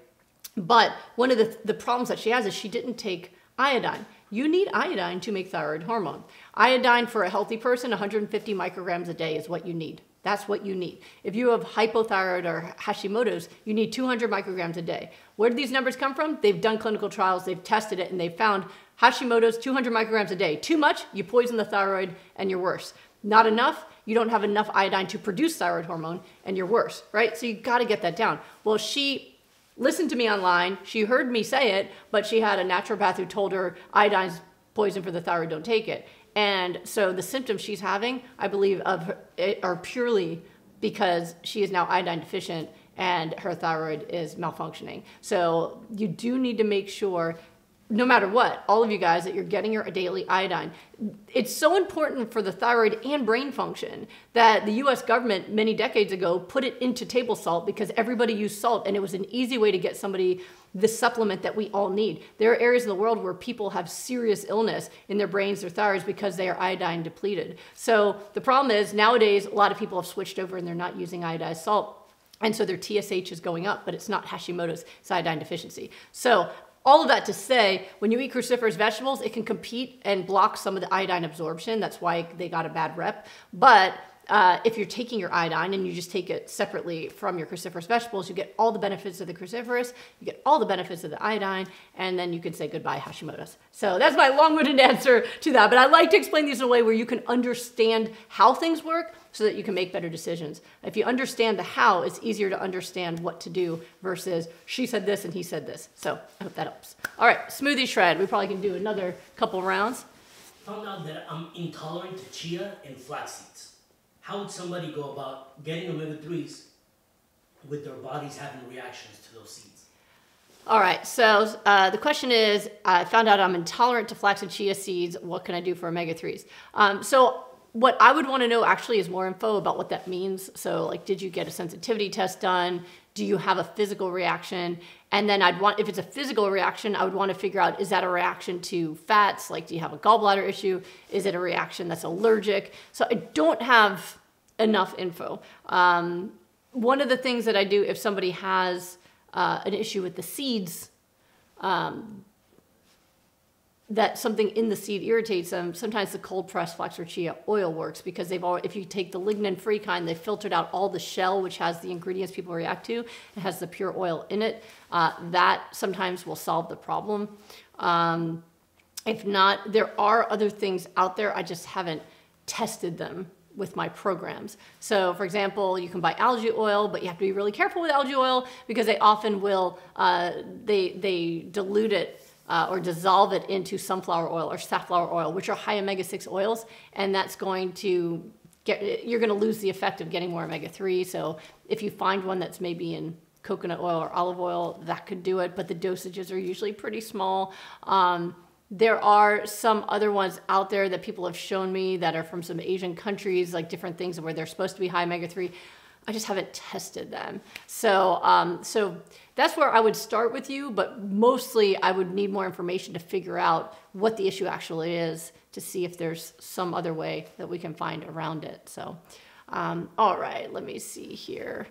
But one of the, the problems that she has is she didn't take iodine. You need iodine to make thyroid hormone. Iodine for a healthy person, 150 micrograms a day is what you need. That's what you need. If you have hypothyroid or Hashimoto's, you need 200 micrograms a day. Where do these numbers come from? They've done clinical trials, they've tested it, and they've found Hashimoto's 200 micrograms a day. Too much, you poison the thyroid and you're worse. Not enough, you don't have enough iodine to produce thyroid hormone and you're worse, right? So you got to get that down. Well, she listened to me online. She heard me say it, but she had a naturopath who told her iodine's poison for the thyroid, don't take it. And so the symptoms she's having, I believe, of her, eh, are purely because she is now iodine deficient and her thyroid is malfunctioning. So you do need to make sure no matter what, all of you guys, that you're getting your daily iodine. It's so important for the thyroid and brain function that the US government many decades ago put it into table salt because everybody used salt and it was an easy way to get somebody the supplement that we all need. There are areas in the world where people have serious illness in their brains or thyroids because they are iodine depleted. So the problem is nowadays a lot of people have switched over and they're not using iodized salt. And so their TSH is going up, but it's not Hashimoto's iodine deficiency. So all of that to say, when you eat cruciferous vegetables, it can compete and block some of the iodine absorption. That's why they got a bad rep. But uh, if you're taking your iodine and you just take it separately from your cruciferous vegetables, you get all the benefits of the cruciferous, you get all the benefits of the iodine, and then you can say goodbye Hashimoto's. So that's my long-winded answer to that. But I like to explain these in a way where you can understand how things work so that you can make better decisions. If you understand the how, it's easier to understand what to do versus she said this and he said this. So I hope that helps. All right, smoothie shred. We probably can do another couple rounds. Found out that I'm intolerant to chia and flax seeds how would somebody go about getting omega 3s with their bodies having reactions to those seeds? All right, so uh, the question is I found out I'm intolerant to flax and chia seeds. What can I do for omega 3s? Um, so, what I would want to know actually is more info about what that means. So, like, did you get a sensitivity test done? Do you have a physical reaction? And then I'd want, if it's a physical reaction, I would want to figure out is that a reaction to fats? Like, do you have a gallbladder issue? Is it a reaction that's allergic? So I don't have enough info. Um, one of the things that I do if somebody has uh, an issue with the seeds, um, that something in the seed irritates them, sometimes the cold pressed flax or chia oil works because they've all, if you take the lignan free kind, they've filtered out all the shell, which has the ingredients people react to. It has the pure oil in it. Uh, that sometimes will solve the problem. Um, if not, there are other things out there. I just haven't tested them with my programs. So, for example, you can buy algae oil, but you have to be really careful with algae oil because they often will uh, they they dilute it uh, or dissolve it into sunflower oil or safflower oil, which are high omega six oils, and that's going to get you're going to lose the effect of getting more omega three. So, if you find one that's maybe in coconut oil or olive oil, that could do it, but the dosages are usually pretty small. Um, there are some other ones out there that people have shown me that are from some Asian countries, like different things where they're supposed to be high omega 3. I just haven't tested them. So, um, so that's where I would start with you, but mostly I would need more information to figure out what the issue actually is to see if there's some other way that we can find around it. So, um, all right, let me see here.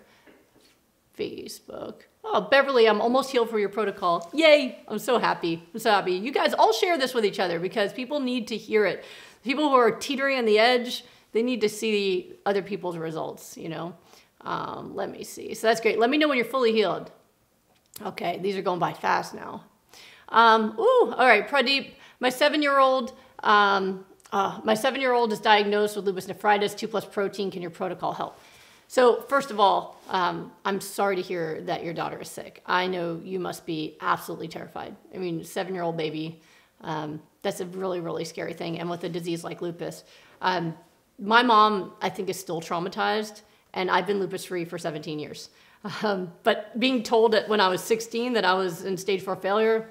Facebook. Oh, Beverly, I'm almost healed for your protocol. Yay! I'm so happy. I'm so happy. You guys all share this with each other because people need to hear it. People who are teetering on the edge, they need to see other people's results, you know. Um, let me see. So that's great. Let me know when you're fully healed. Okay, these are going by fast now. Um, ooh, all right, Pradeep. My seven-year-old, um, uh, my seven-year-old is diagnosed with lupus nephritis, two plus protein. Can your protocol help? So first of all, um, I'm sorry to hear that your daughter is sick. I know you must be absolutely terrified. I mean, seven-year-old baby. Um, that's a really, really scary thing. And with a disease like lupus, um, my mom, I think, is still traumatized, and I've been lupus free for 17 years. Um, but being told that when I was 16 that I was in stage four failure,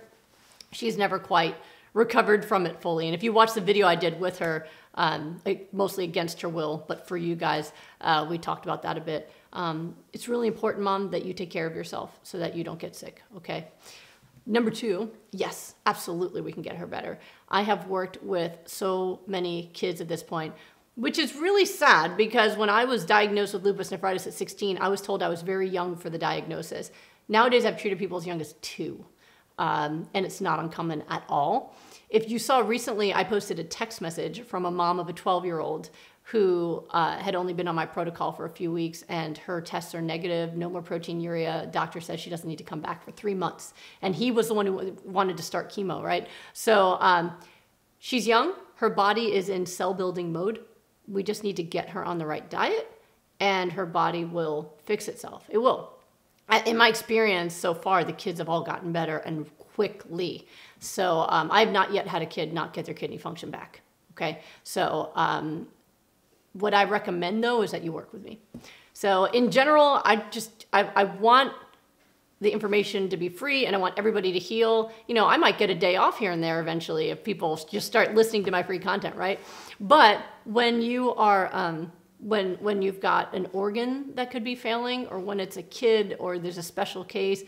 she's never quite recovered from it fully. And if you watch the video I did with her, um, mostly against her will, but for you guys, uh, we talked about that a bit. Um, it's really important, mom, that you take care of yourself so that you don't get sick, okay? Number two, yes, absolutely, we can get her better. I have worked with so many kids at this point which is really sad because when I was diagnosed with lupus nephritis at 16, I was told I was very young for the diagnosis. Nowadays, I've treated people as young as two, um, and it's not uncommon at all. If you saw recently, I posted a text message from a mom of a 12 year old who uh, had only been on my protocol for a few weeks and her tests are negative, no more proteinuria. Doctor says she doesn't need to come back for three months. And he was the one who wanted to start chemo, right? So um, she's young, her body is in cell building mode we just need to get her on the right diet and her body will fix itself. It will. In my experience so far, the kids have all gotten better and quickly. So um, I have not yet had a kid not get their kidney function back. Okay. So um, what I recommend though is that you work with me. So in general, I just, I, I want the information to be free and I want everybody to heal. You know, I might get a day off here and there eventually if people just start listening to my free content, right? But when you are, um, when when you've got an organ that could be failing, or when it's a kid, or there's a special case,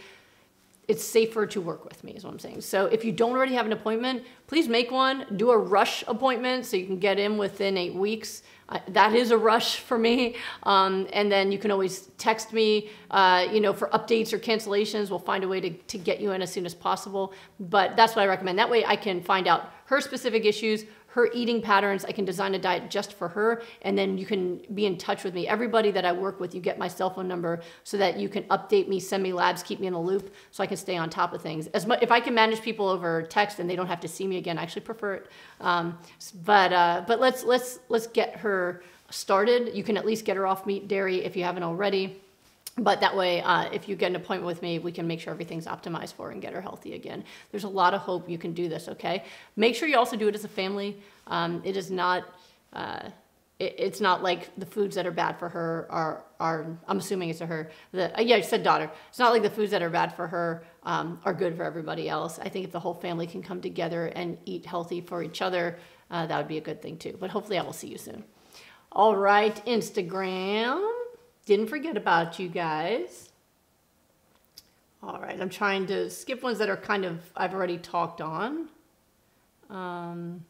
it's safer to work with me is what i'm saying so if you don't already have an appointment please make one do a rush appointment so you can get in within eight weeks that is a rush for me. Um, and then you can always text me uh, you know for updates or cancellations. We'll find a way to, to get you in as soon as possible. But that's what i recommend. That way i can find out her specific issues her eating patterns. I can design a diet just for her, and then you can be in touch with me. Everybody that I work with, you get my cell phone number so that you can update me, send me labs, keep me in the loop, so I can stay on top of things. As much if I can manage people over text and they don't have to see me again, I actually prefer it. Um, but uh, but let's let's let's get her started. You can at least get her off meat, dairy if you haven't already. But that way, uh, if you get an appointment with me, we can make sure everything's optimized for and get her healthy again. There's a lot of hope you can do this, okay? Make sure you also do it as a family. Um, it is not, uh, it, it's not like the foods that are bad for her are, are I'm assuming it's to her. The, uh, yeah, I said daughter. It's not like the foods that are bad for her um, are good for everybody else. I think if the whole family can come together and eat healthy for each other, uh, that would be a good thing too. But hopefully I will see you soon. All right, Instagram. Didn't forget about you guys. All right, I'm trying to skip ones that are kind of, I've already talked on. Um,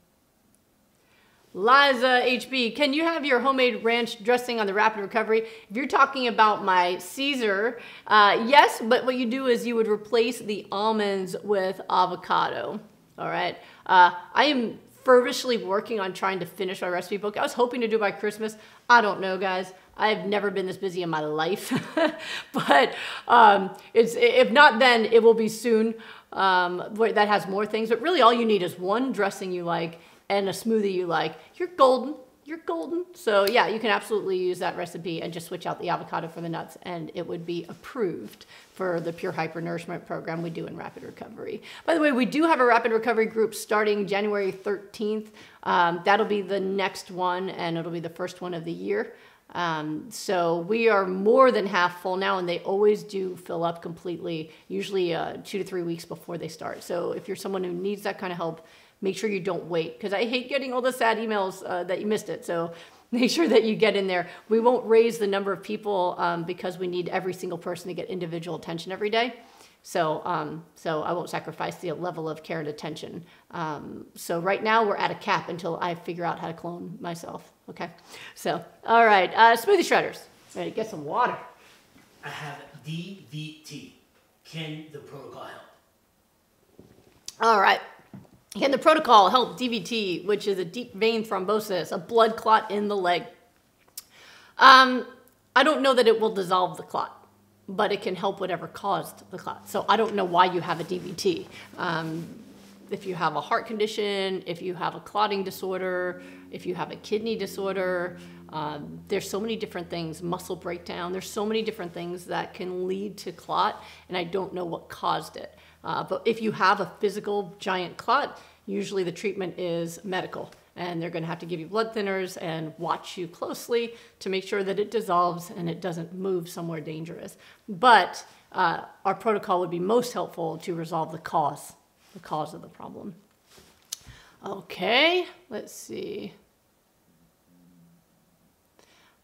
Liza HB, can you have your homemade ranch dressing on the rapid recovery? If you're talking about my Caesar, uh, yes, but what you do is you would replace the almonds with avocado. All right. Uh, I am fervishly working on trying to finish my recipe book. I was hoping to do by Christmas. I don't know, guys. I've never been this busy in my life, but um, it's if not then, it will be soon. Um, that has more things, but really all you need is one dressing you like and a smoothie you like. You're golden. You're golden. So yeah, you can absolutely use that recipe and just switch out the avocado for the nuts, and it would be approved for the Pure Hypernourishment program we do in Rapid Recovery. By the way, we do have a Rapid Recovery group starting January 13th. Um, that'll be the next one, and it'll be the first one of the year. Um, so we are more than half full now, and they always do fill up completely, usually uh, two to three weeks before they start. So if you're someone who needs that kind of help, make sure you don't wait because I hate getting all the sad emails uh, that you missed it. So make sure that you get in there. We won't raise the number of people um, because we need every single person to get individual attention every day. So, um, so I won't sacrifice the level of care and attention. Um, so right now we're at a cap until I figure out how to clone myself. Okay. So, all right. Uh, smoothie shredders. Ready? Get some water. I have DVT. Can the protocol help? All right. Can the protocol help DVT, which is a deep vein thrombosis, a blood clot in the leg? Um, I don't know that it will dissolve the clot, but it can help whatever caused the clot. So I don't know why you have a DVT. Um, if you have a heart condition, if you have a clotting disorder, if you have a kidney disorder, um, there's so many different things, muscle breakdown, there's so many different things that can lead to clot, and I don't know what caused it. Uh, but if you have a physical giant clot, usually the treatment is medical and they're going to have to give you blood thinners and watch you closely to make sure that it dissolves and it doesn't move somewhere dangerous. But uh, our protocol would be most helpful to resolve the cause, the cause of the problem. Okay, let's see.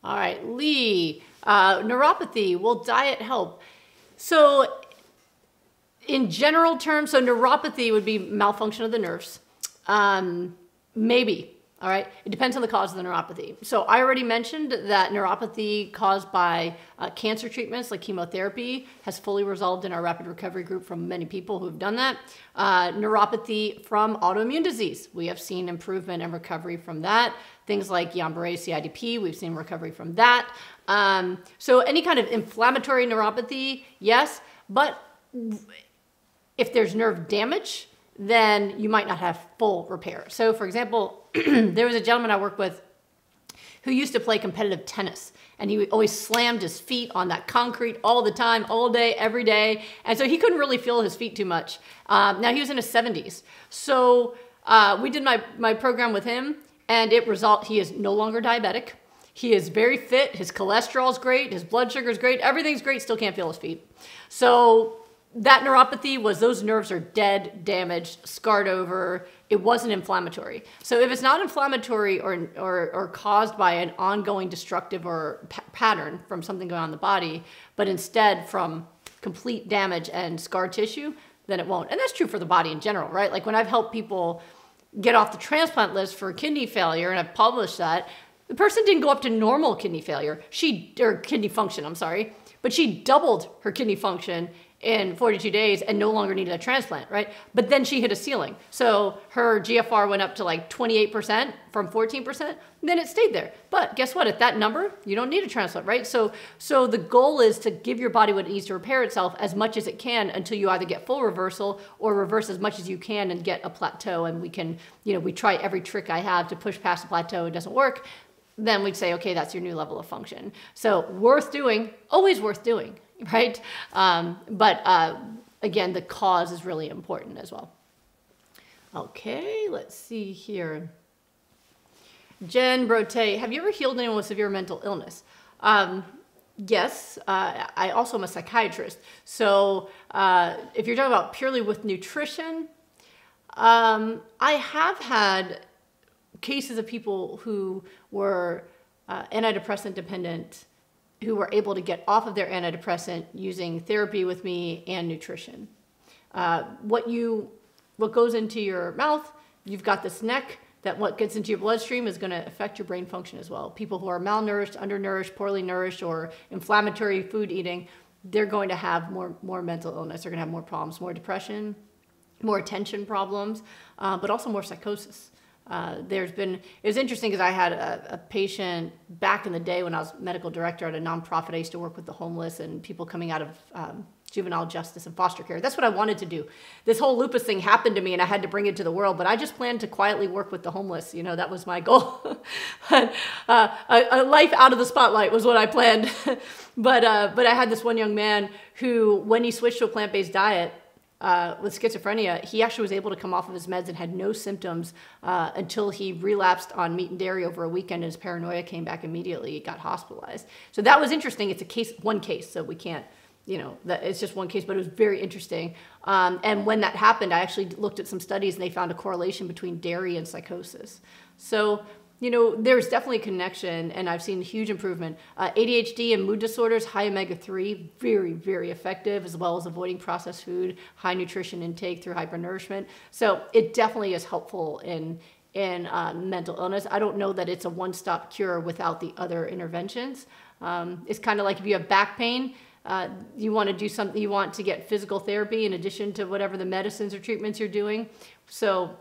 All right, Lee, uh, neuropathy, will diet help? So in general terms, so neuropathy would be malfunction of the nerves. Um, Maybe. All right. It depends on the cause of the neuropathy. So I already mentioned that neuropathy caused by uh, cancer treatments like chemotherapy has fully resolved in our rapid recovery group from many people who have done that. Uh, neuropathy from autoimmune disease, we have seen improvement and recovery from that. Things like Guillain-Barré CIDP, we've seen recovery from that. Um, so any kind of inflammatory neuropathy, yes, but if there's nerve damage, then you might not have full repair. So, for example, there was a gentleman I worked with who used to play competitive tennis and he always slammed his feet on that concrete all the time, all day, every day. And so he couldn't really feel his feet too much. Um, now he was in his 70s. So uh, we did my, my program with him and it result he is no longer diabetic. He is very fit. His cholesterol is great. His blood sugar is great. Everything's great. Still can't feel his feet. So that neuropathy was those nerves are dead, damaged, scarred over. It wasn't inflammatory. So if it's not inflammatory or, or, or caused by an ongoing destructive or p- pattern from something going on in the body, but instead from complete damage and scar tissue, then it won't. And that's true for the body in general, right? Like when I've helped people get off the transplant list for kidney failure and I've published that, the person didn't go up to normal kidney failure. She or kidney function, I'm sorry, but she doubled her kidney function in 42 days and no longer needed a transplant, right? But then she hit a ceiling. So her GFR went up to like 28% from 14%, then it stayed there. But guess what? At that number, you don't need a transplant, right? So so the goal is to give your body what it needs to repair itself as much as it can until you either get full reversal or reverse as much as you can and get a plateau and we can, you know, we try every trick I have to push past the plateau, it doesn't work. Then we'd say, okay, that's your new level of function. So worth doing, always worth doing right? Um, but uh, again, the cause is really important as well. Okay, let's see here. Jen Brote, have you ever healed anyone with severe mental illness? Um, yes, uh, I also am a psychiatrist. So uh, if you're talking about purely with nutrition, um, I have had cases of people who were uh, antidepressant dependent who were able to get off of their antidepressant using therapy with me and nutrition. Uh, what you what goes into your mouth, you've got this neck that what gets into your bloodstream is going to affect your brain function as well. People who are malnourished, undernourished, poorly nourished, or inflammatory food eating, they're going to have more more mental illness. They're going to have more problems, more depression, more attention problems, uh, but also more psychosis. Uh, there's been, it was interesting because I had a, a, patient back in the day when I was medical director at a nonprofit. I used to work with the homeless and people coming out of um, juvenile justice and foster care. That's what I wanted to do. This whole lupus thing happened to me and I had to bring it to the world, but I just planned to quietly work with the homeless. You know, that was my goal. but, uh, a, a, life out of the spotlight was what I planned. but, uh, but I had this one young man who, when he switched to a plant based diet, uh, with schizophrenia, he actually was able to come off of his meds and had no symptoms uh, until he relapsed on meat and dairy over a weekend. And his paranoia came back immediately. He got hospitalized. So that was interesting. It's a case, one case, so we can't, you know, that it's just one case, but it was very interesting. Um, and when that happened, I actually looked at some studies and they found a correlation between dairy and psychosis. So you know, there's definitely a connection, and I've seen huge improvement. Uh, ADHD and mood disorders, high omega 3, very, very effective, as well as avoiding processed food, high nutrition intake through hypernourishment. So it definitely is helpful in in uh, mental illness. I don't know that it's a one stop cure without the other interventions. Um, it's kind of like if you have back pain, uh, you want to do something, you want to get physical therapy in addition to whatever the medicines or treatments you're doing. So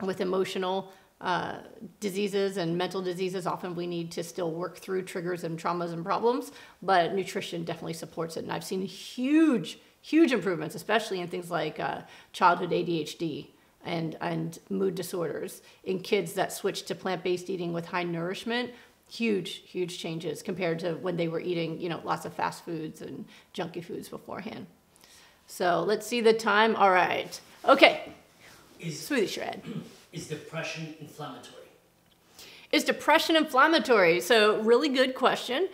with emotional, uh, diseases and mental diseases, often we need to still work through triggers and traumas and problems, but nutrition definitely supports it. And I've seen huge, huge improvements, especially in things like uh, childhood ADHD and, and mood disorders. In kids that switch to plant-based eating with high nourishment huge huge changes compared to when they were eating you know lots of fast foods and junky foods beforehand. So let's see the time. All right. Okay. Is smoothie shred is depression inflammatory? is depression inflammatory so really good question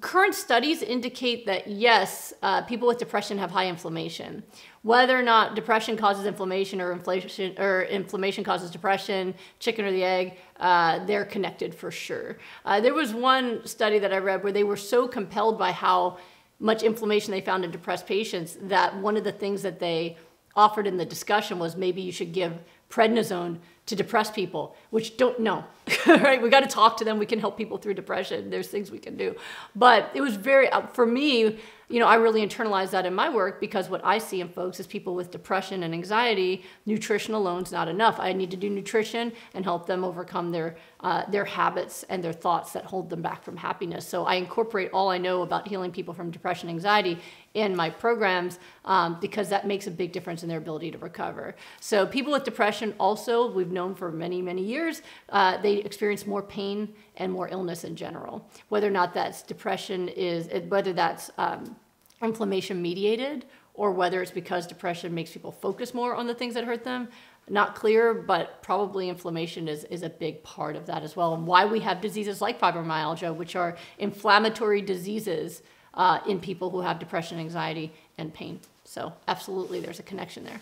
current studies indicate that yes uh, people with depression have high inflammation whether or not depression causes inflammation or inflation or inflammation causes depression, chicken or the egg, uh, they're connected for sure. Uh, there was one study that I read where they were so compelled by how much inflammation they found in depressed patients that one of the things that they offered in the discussion was maybe you should give prednisone to depressed people, which don't know, right? We got to talk to them. We can help people through depression. There's things we can do. But it was very, uh, for me, you know, I really internalize that in my work because what I see in folks is people with depression and anxiety, nutrition alone is not enough. I need to do nutrition and help them overcome their uh, their habits and their thoughts that hold them back from happiness. So I incorporate all I know about healing people from depression anxiety in my programs um, because that makes a big difference in their ability to recover. So people with depression also, we've known for many, many years, uh, they experience more pain and more illness in general. Whether or not that's depression is, whether that's um, inflammation mediated or whether it's because depression makes people focus more on the things that hurt them not clear but probably inflammation is, is a big part of that as well and why we have diseases like fibromyalgia which are inflammatory diseases uh, in people who have depression anxiety and pain so absolutely there's a connection there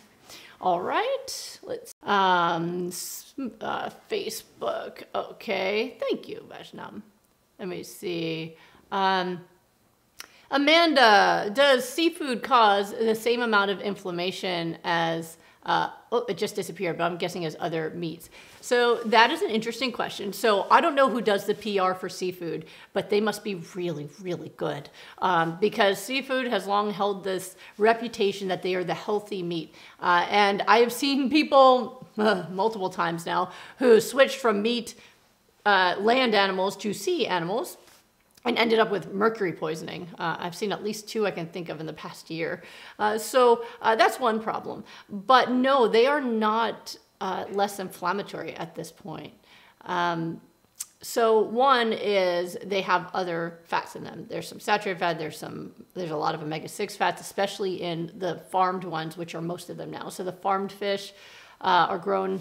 all right let's um, uh, facebook okay thank you Vajnam. let me see um, Amanda, does seafood cause the same amount of inflammation as, uh, oh, it just disappeared, but I'm guessing as other meats? So that is an interesting question. So I don't know who does the PR for seafood, but they must be really, really good um, because seafood has long held this reputation that they are the healthy meat. Uh, and I have seen people uh, multiple times now who switched from meat, uh, land animals to sea animals and ended up with mercury poisoning. Uh, I've seen at least two I can think of in the past year. Uh, so uh, that's one problem. But no, they are not uh, less inflammatory at this point. Um, so one is they have other fats in them. There's some saturated fat. There's some. There's a lot of omega six fats, especially in the farmed ones, which are most of them now. So the farmed fish uh, are grown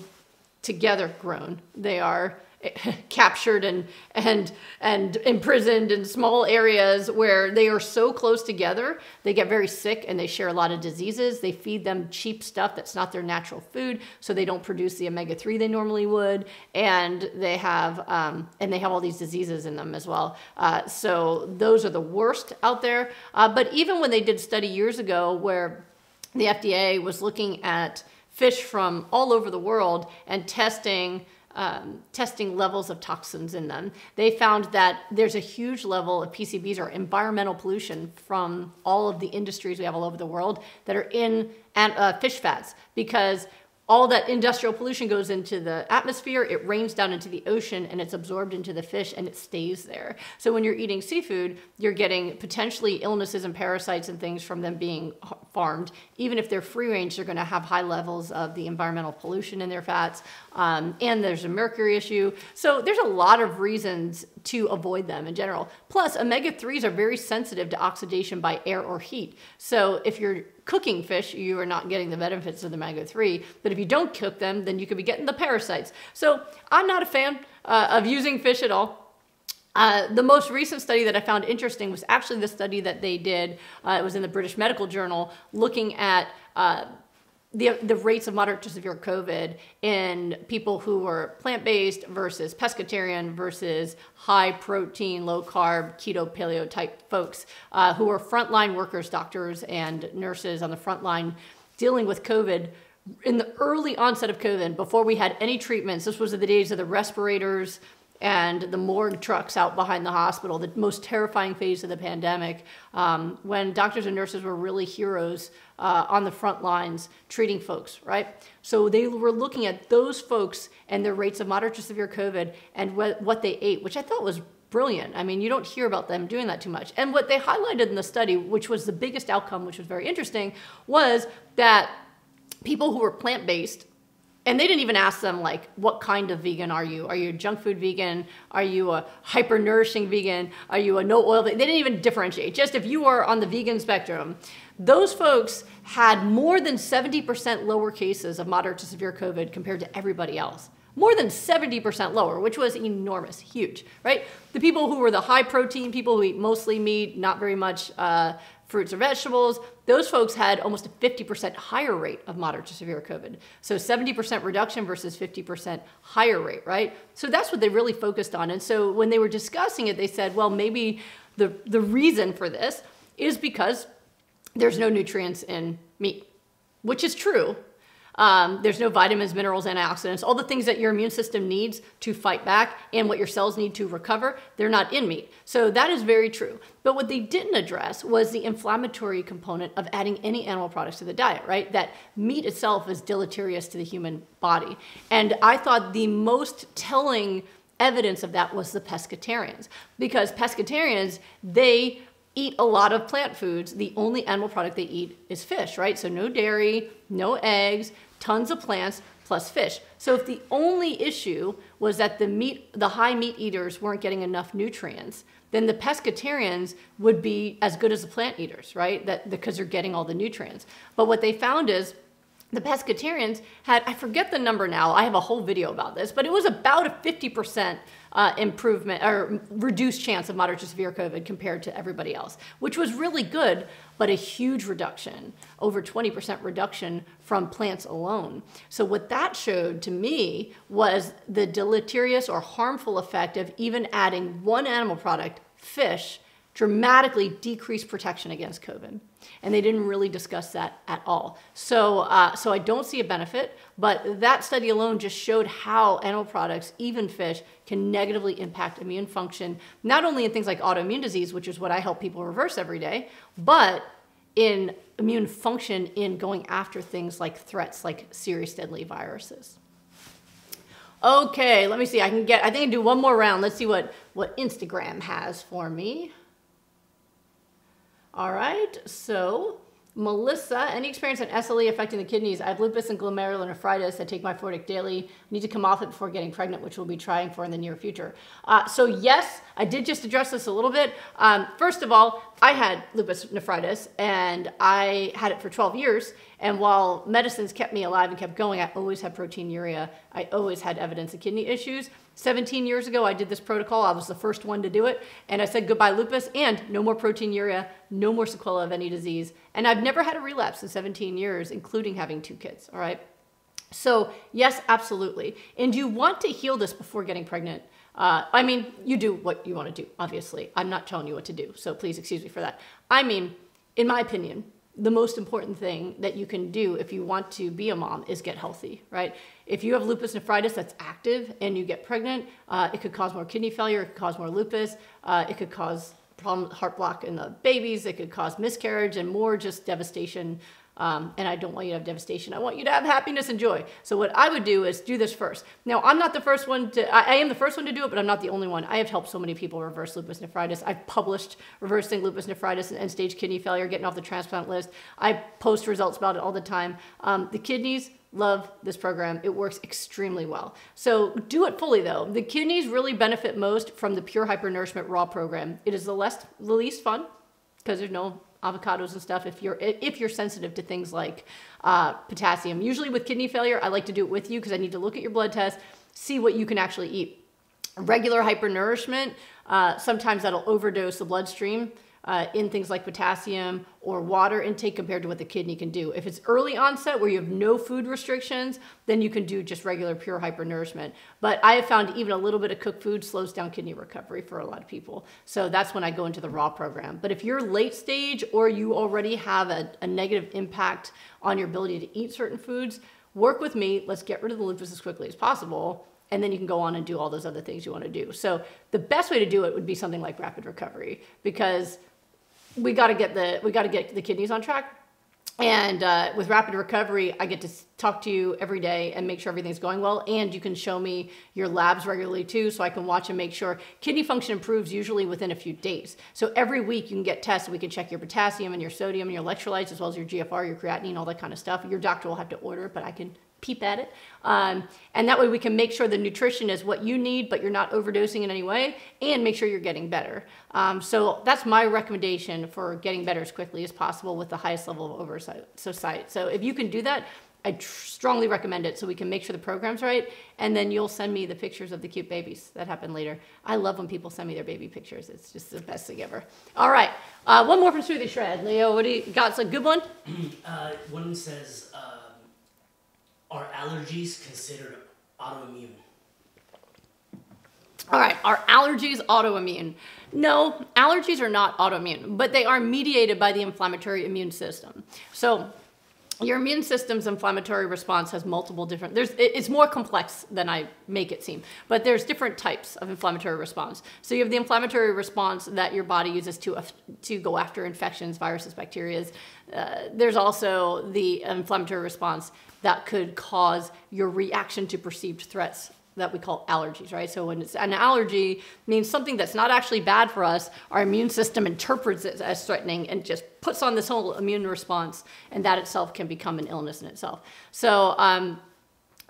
together. Grown. They are captured and and and imprisoned in small areas where they are so close together they get very sick and they share a lot of diseases. They feed them cheap stuff that's not their natural food so they don't produce the omega-3 they normally would and they have um, and they have all these diseases in them as well. Uh, so those are the worst out there. Uh, but even when they did study years ago where the fda was looking at fish from all over the world and testing um, testing levels of toxins in them. They found that there's a huge level of PCBs or environmental pollution from all of the industries we have all over the world that are in uh, fish fats because all that industrial pollution goes into the atmosphere, it rains down into the ocean and it's absorbed into the fish and it stays there. So when you're eating seafood, you're getting potentially illnesses and parasites and things from them being farmed. Even if they're free range, they're going to have high levels of the environmental pollution in their fats. Um, and there's a mercury issue. So there's a lot of reasons to avoid them in general. Plus, omega 3s are very sensitive to oxidation by air or heat. So if you're cooking fish, you are not getting the benefits of the omega 3. But if you don't cook them, then you could be getting the parasites. So I'm not a fan uh, of using fish at all. Uh, the most recent study that I found interesting was actually the study that they did. Uh, it was in the British Medical Journal looking at uh, the, the rates of moderate to severe COVID in people who were plant based versus pescatarian versus high protein, low carb, keto, paleo type folks uh, who were frontline workers, doctors, and nurses on the front line dealing with COVID. In the early onset of COVID, before we had any treatments, this was in the days of the respirators, and the morgue trucks out behind the hospital, the most terrifying phase of the pandemic, um, when doctors and nurses were really heroes uh, on the front lines treating folks, right? So they were looking at those folks and their rates of moderate to severe COVID and wh- what they ate, which I thought was brilliant. I mean, you don't hear about them doing that too much. And what they highlighted in the study, which was the biggest outcome, which was very interesting, was that people who were plant based and they didn't even ask them like what kind of vegan are you? Are you a junk food vegan? Are you a hyper nourishing vegan? Are you a no oil they didn't even differentiate. Just if you are on the vegan spectrum those folks had more than 70% lower cases of moderate to severe covid compared to everybody else. More than 70% lower, which was enormous, huge, right? The people who were the high protein, people who eat mostly meat, not very much uh, fruits or vegetables, those folks had almost a 50% higher rate of moderate to severe COVID. So 70% reduction versus 50% higher rate, right? So that's what they really focused on. And so when they were discussing it, they said, well, maybe the, the reason for this is because there's no nutrients in meat, which is true. Um, there's no vitamins, minerals, antioxidants, all the things that your immune system needs to fight back and what your cells need to recover, they're not in meat. So that is very true. But what they didn't address was the inflammatory component of adding any animal products to the diet, right? That meat itself is deleterious to the human body. And I thought the most telling evidence of that was the pescatarians because pescatarians, they eat a lot of plant foods. The only animal product they eat is fish, right? So no dairy, no eggs, tons of plants plus fish. So if the only issue was that the meat, the high meat eaters weren't getting enough nutrients, then the pescatarians would be as good as the plant eaters, right? That because they're getting all the nutrients. But what they found is the pescatarians had I forget the number now. I have a whole video about this, but it was about a 50% uh, improvement or reduced chance of moderate to severe COVID compared to everybody else, which was really good, but a huge reduction, over 20% reduction from plants alone. So, what that showed to me was the deleterious or harmful effect of even adding one animal product, fish, dramatically decreased protection against COVID. And they didn't really discuss that at all. So, uh, so I don't see a benefit, but that study alone just showed how animal products, even fish, can negatively impact immune function, not only in things like autoimmune disease, which is what I help people reverse every day, but in immune function in going after things like threats like serious deadly viruses. Okay, let me see. I can get, I think I can do one more round. Let's see what, what Instagram has for me. All right, so Melissa, any experience on SLE affecting the kidneys? I have lupus and glomerulonephritis. I take Myfortic daily. I need to come off it before getting pregnant, which we'll be trying for in the near future. Uh, so yes, I did just address this a little bit. Um, first of all, I had lupus nephritis and I had it for 12 years. And while medicines kept me alive and kept going, I always had proteinuria. I always had evidence of kidney issues. 17 years ago, I did this protocol. I was the first one to do it. And I said goodbye lupus and no more proteinuria, no more sequela of any disease. And I've never had a relapse in 17 years, including having two kids. All right. So, yes, absolutely. And you want to heal this before getting pregnant. Uh, I mean, you do what you want to do, obviously. I'm not telling you what to do. So, please excuse me for that. I mean, in my opinion, the most important thing that you can do if you want to be a mom is get healthy, right? If you have lupus nephritis that's active and you get pregnant, uh, it could cause more kidney failure, it could cause more lupus, uh, it could cause problem heart block in the babies, it could cause miscarriage and more just devastation um, and I don't want you to have devastation. I want you to have happiness and joy. So what I would do is do this first. Now I'm not the first one to. I, I am the first one to do it, but I'm not the only one. I have helped so many people reverse lupus nephritis. I've published reversing lupus nephritis and end-stage kidney failure, getting off the transplant list. I post results about it all the time. Um, the kidneys love this program. It works extremely well. So do it fully though. The kidneys really benefit most from the pure hypernourishment raw program. It is the less the least fun because there's no avocados and stuff if you're if you're sensitive to things like uh, potassium. Usually with kidney failure, I like to do it with you because I need to look at your blood test, see what you can actually eat. Regular hypernourishment, uh, sometimes that'll overdose the bloodstream uh, in things like potassium or water intake compared to what the kidney can do. If it's early onset where you have no food restrictions, then you can do just regular pure hypernourishment. But I have found even a little bit of cooked food slows down kidney recovery for a lot of people. So that's when I go into the raw program. But if you're late stage or you already have a, a negative impact on your ability to eat certain foods, work with me. Let's get rid of the lupus as quickly as possible and then you can go on and do all those other things you want to do. So the best way to do it would be something like rapid recovery because we got to get the we got to get the kidneys on track. And uh, with rapid recovery, I get to talk to you every day and make sure everything's going well. And you can show me your labs regularly too, so I can watch and make sure kidney function improves usually within a few days. So every week you can get tests. We can check your potassium and your sodium and your electrolytes, as well as your GFR, your creatinine, all that kind of stuff. Your doctor will have to order but I can peep at it. Um, and that way we can make sure the nutrition is what you need, but you're not overdosing in any way, and make sure you're getting better. Um, so that's my recommendation for getting better as quickly as possible with the highest level of oversight. So, so if you can do that, I tr- strongly recommend it so we can make sure the program's right. And then you'll send me the pictures of the cute babies that happen later. I love when people send me their baby pictures. It's just the best thing ever. All right. Uh, one more from Smoothie Shred. Leo, what do you got? a good one? Uh, one says, are allergies considered autoimmune? All right, are allergies autoimmune? No, allergies are not autoimmune, but they are mediated by the inflammatory immune system. So your immune system's inflammatory response has multiple different there's it's more complex than i make it seem but there's different types of inflammatory response so you have the inflammatory response that your body uses to to go after infections viruses bacteria uh, there's also the inflammatory response that could cause your reaction to perceived threats that we call allergies, right? So when it's an allergy means something that's not actually bad for us, our immune system interprets it as threatening and just puts on this whole immune response, and that itself can become an illness in itself. So um,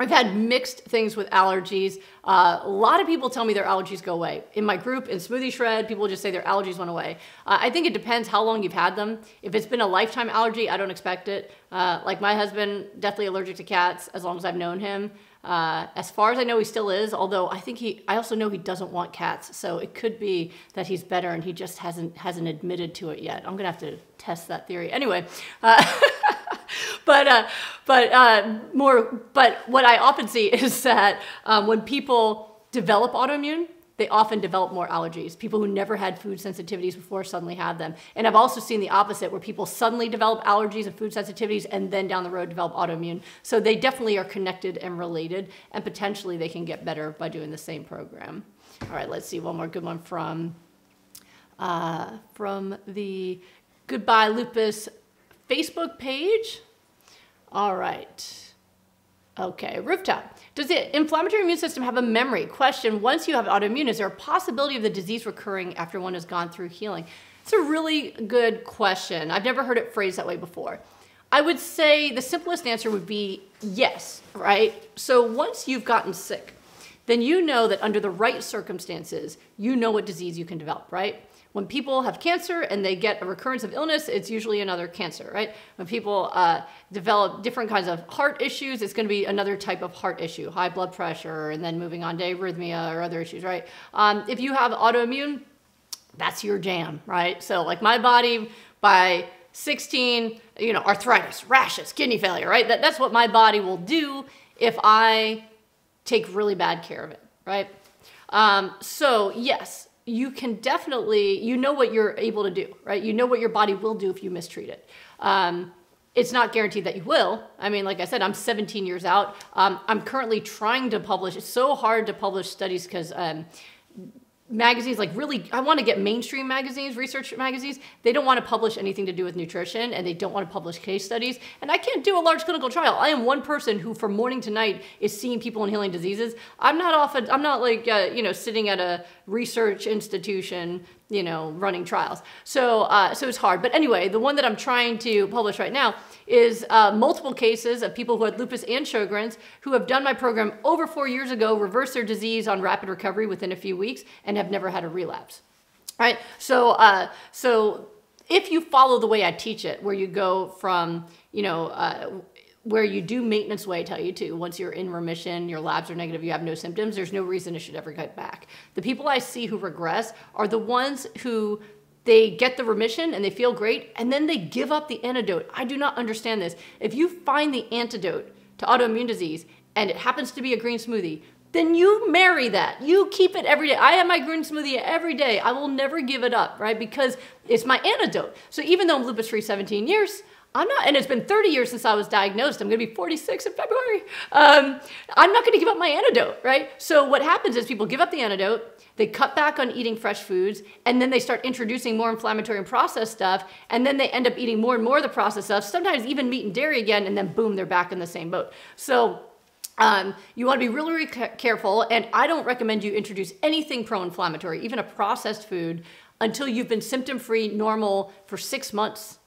I've had mixed things with allergies. Uh, a lot of people tell me their allergies go away. In my group, in Smoothie Shred, people just say their allergies went away. Uh, I think it depends how long you've had them. If it's been a lifetime allergy, I don't expect it. Uh, like my husband, definitely allergic to cats as long as I've known him. Uh, as far as I know, he still is. Although I think he, I also know he doesn't want cats. So it could be that he's better and he just hasn't hasn't admitted to it yet. I'm gonna have to test that theory. Anyway, uh, but uh, but uh, more. But what I often see is that um, when people develop autoimmune, they often develop more allergies. People who never had food sensitivities before suddenly have them. And I've also seen the opposite where people suddenly develop allergies and food sensitivities and then down the road develop autoimmune. So they definitely are connected and related and potentially they can get better by doing the same program. All right, let's see one more good one from uh, from the Goodbye Lupus Facebook page. All right. Okay, rooftop. Does the inflammatory immune system have a memory? Question Once you have autoimmune, is there a possibility of the disease recurring after one has gone through healing? It's a really good question. I've never heard it phrased that way before. I would say the simplest answer would be yes, right? So once you've gotten sick, then you know that under the right circumstances, you know what disease you can develop, right? When people have cancer and they get a recurrence of illness, it's usually another cancer, right? When people uh, develop different kinds of heart issues, it's going to be another type of heart issue, high blood pressure, and then moving on to arrhythmia or other issues, right? Um, if you have autoimmune, that's your jam, right? So, like my body by 16, you know, arthritis, rashes, kidney failure, right? That, that's what my body will do if I take really bad care of it, right? Um, so, yes, you can definitely, you know what you're able to do, right? You know what your body will do if you mistreat it. Um, it's not guaranteed that you will. I mean, like I said, I'm 17 years out. Um, I'm currently trying to publish. It's so hard to publish studies because um, magazines like really i want to get mainstream magazines research magazines. They don't want to publish anything to do with nutrition and they don't want to publish case studies and i can't do a large clinical trial. I am one person who from morning to night is seeing people in healing diseases. I'm not often i'm not like uh, you know sitting at a research institution you know running trials so uh, so it's hard but anyway the one that i'm trying to publish right now is uh, multiple cases of people who had lupus and Sjogren's who have done my program over four years ago, reversed their disease on rapid recovery within a few weeks, and have never had a relapse. Right? So, uh, so if you follow the way I teach it, where you go from, you know, uh, where you do maintenance way I tell you to. Once you're in remission, your labs are negative, you have no symptoms, there's no reason it should ever get back. The people I see who regress are the ones who they get the remission and they feel great, and then they give up the antidote. I do not understand this. If you find the antidote to autoimmune disease and it happens to be a green smoothie, then you marry that. You keep it every day. I have my green smoothie every day. I will never give it up, right? Because it's my antidote. So even though I'm lupus free 17 years, I'm not, and it's been 30 years since I was diagnosed. I'm going to be 46 in February. Um, I'm not going to give up my antidote, right? So what happens is people give up the antidote, they cut back on eating fresh foods, and then they start introducing more inflammatory and processed stuff, and then they end up eating more and more of the processed stuff, sometimes even meat and dairy again, and then boom, they're back in the same boat. So um, you want to be really, really careful, and I don't recommend you introduce anything pro-inflammatory, even a processed food, until you've been symptom-free, normal for six months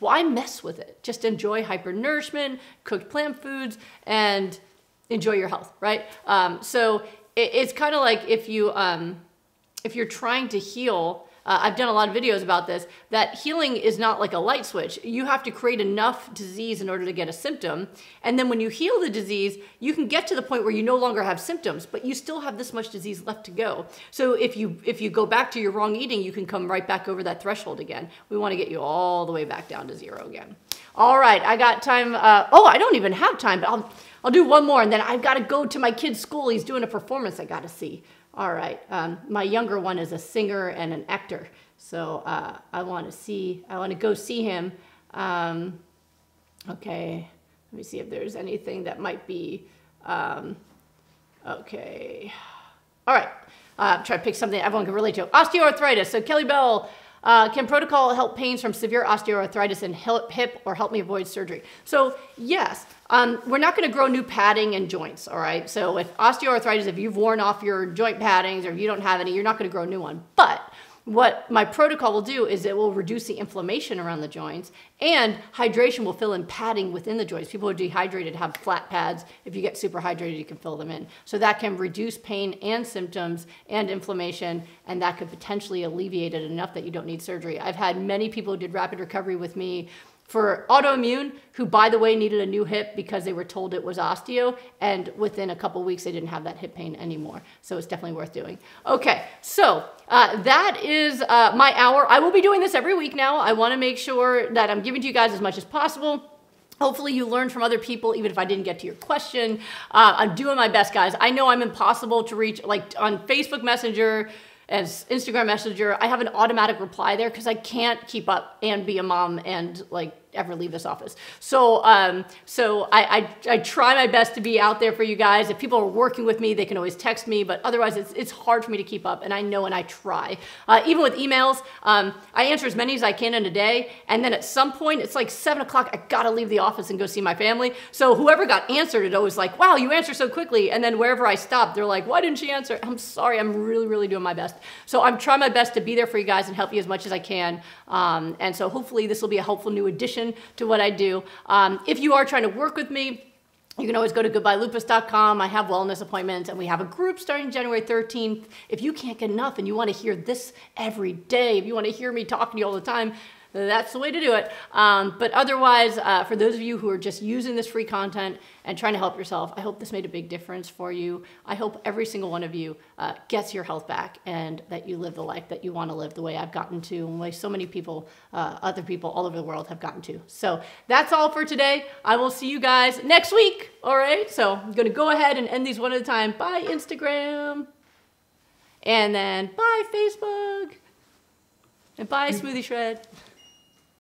why mess with it? Just enjoy hypernourishment, cooked plant foods, and enjoy your health, right? Um, so it, it's kind of like if you um, if you're trying to heal uh, I've done a lot of videos about this, that healing is not like a light switch. You have to create enough disease in order to get a symptom. And then when you heal the disease, you can get to the point where you no longer have symptoms, but you still have this much disease left to go. So if you if you go back to your wrong eating, you can come right back over that threshold again. We want to get you all the way back down to zero again. All right, I got time. Uh, oh, I don't even have time, but I'll, I'll do one more and then I've got to go to my kid's school. He's doing a performance I got to see. All right. Um, my younger one is a singer and an actor. So uh, I want to see, I want to go see him. Um, okay. Let me see if there's anything that might be, um, okay. All right. Uh, try to pick something everyone can relate to. Osteoarthritis. So Kelly Bell, uh, can protocol help pains from severe osteoarthritis in hip or help me avoid surgery? So yes, um, we're not going to grow new padding and joints, all right? So if osteoarthritis, if you've worn off your joint paddings or if you don't have any, you're not going to grow a new one. But what my protocol will do is it will reduce the inflammation around the joints and hydration will fill in padding within the joints. People who are dehydrated have flat pads. If you get super hydrated, you can fill them in. So that can reduce pain and symptoms and inflammation, and that could potentially alleviate it enough that you don't need surgery. I've had many people who did rapid recovery with me for autoimmune, who by the way needed a new hip because they were told it was osteo, and within a couple weeks they didn't have that hip pain anymore. So it's definitely worth doing. Okay, so uh, that is uh, my hour. I will be doing this every week now. I want to make sure that I'm giving to you guys as much as possible. Hopefully you learn from other people, even if I didn't get to your question. Uh, I'm doing my best, guys. I know I'm impossible to reach, like on Facebook Messenger, as Instagram Messenger, I have an automatic reply there because I can't keep up and be a mom and like ever leave this office. So, um, so I, I, I, try my best to be out there for you guys. If people are working with me, they can always text me, but otherwise it's, it's hard for me to keep up and I know and I try. Uh, even with emails, um, I answer as many as I can in a day. And then at some point, it's like seven o'clock, I gotta leave the office and go see my family. So whoever got answered, it always like, wow, you answer so quickly. And then wherever I stop, they're like, why didn't she answer? I'm sorry, I'm really, really doing my best. So I'm trying my best to be there for you guys and help you as much as I can. Um, and so hopefully this will be a helpful new addition to what I do. Um, if you are trying to work with me, you can always go to goodbyelupus.com. I have wellness appointments and we have a group starting January 13th. If you can't get enough and you want to hear this every day, if you want to hear me talking to you all the time, that's the way to do it. Um, but otherwise, uh, for those of you who are just using this free content and trying to help yourself, I hope this made a big difference for you. I hope every single one of you uh, gets your health back and that you live the life that you want to live the way I've gotten to and the way so many people, uh, other people all over the world have gotten to. So that's all for today. I will see you guys next week. All right. So I'm going to go ahead and end these one at a time. Bye, Instagram. And then bye, Facebook. And bye, Smoothie Shred.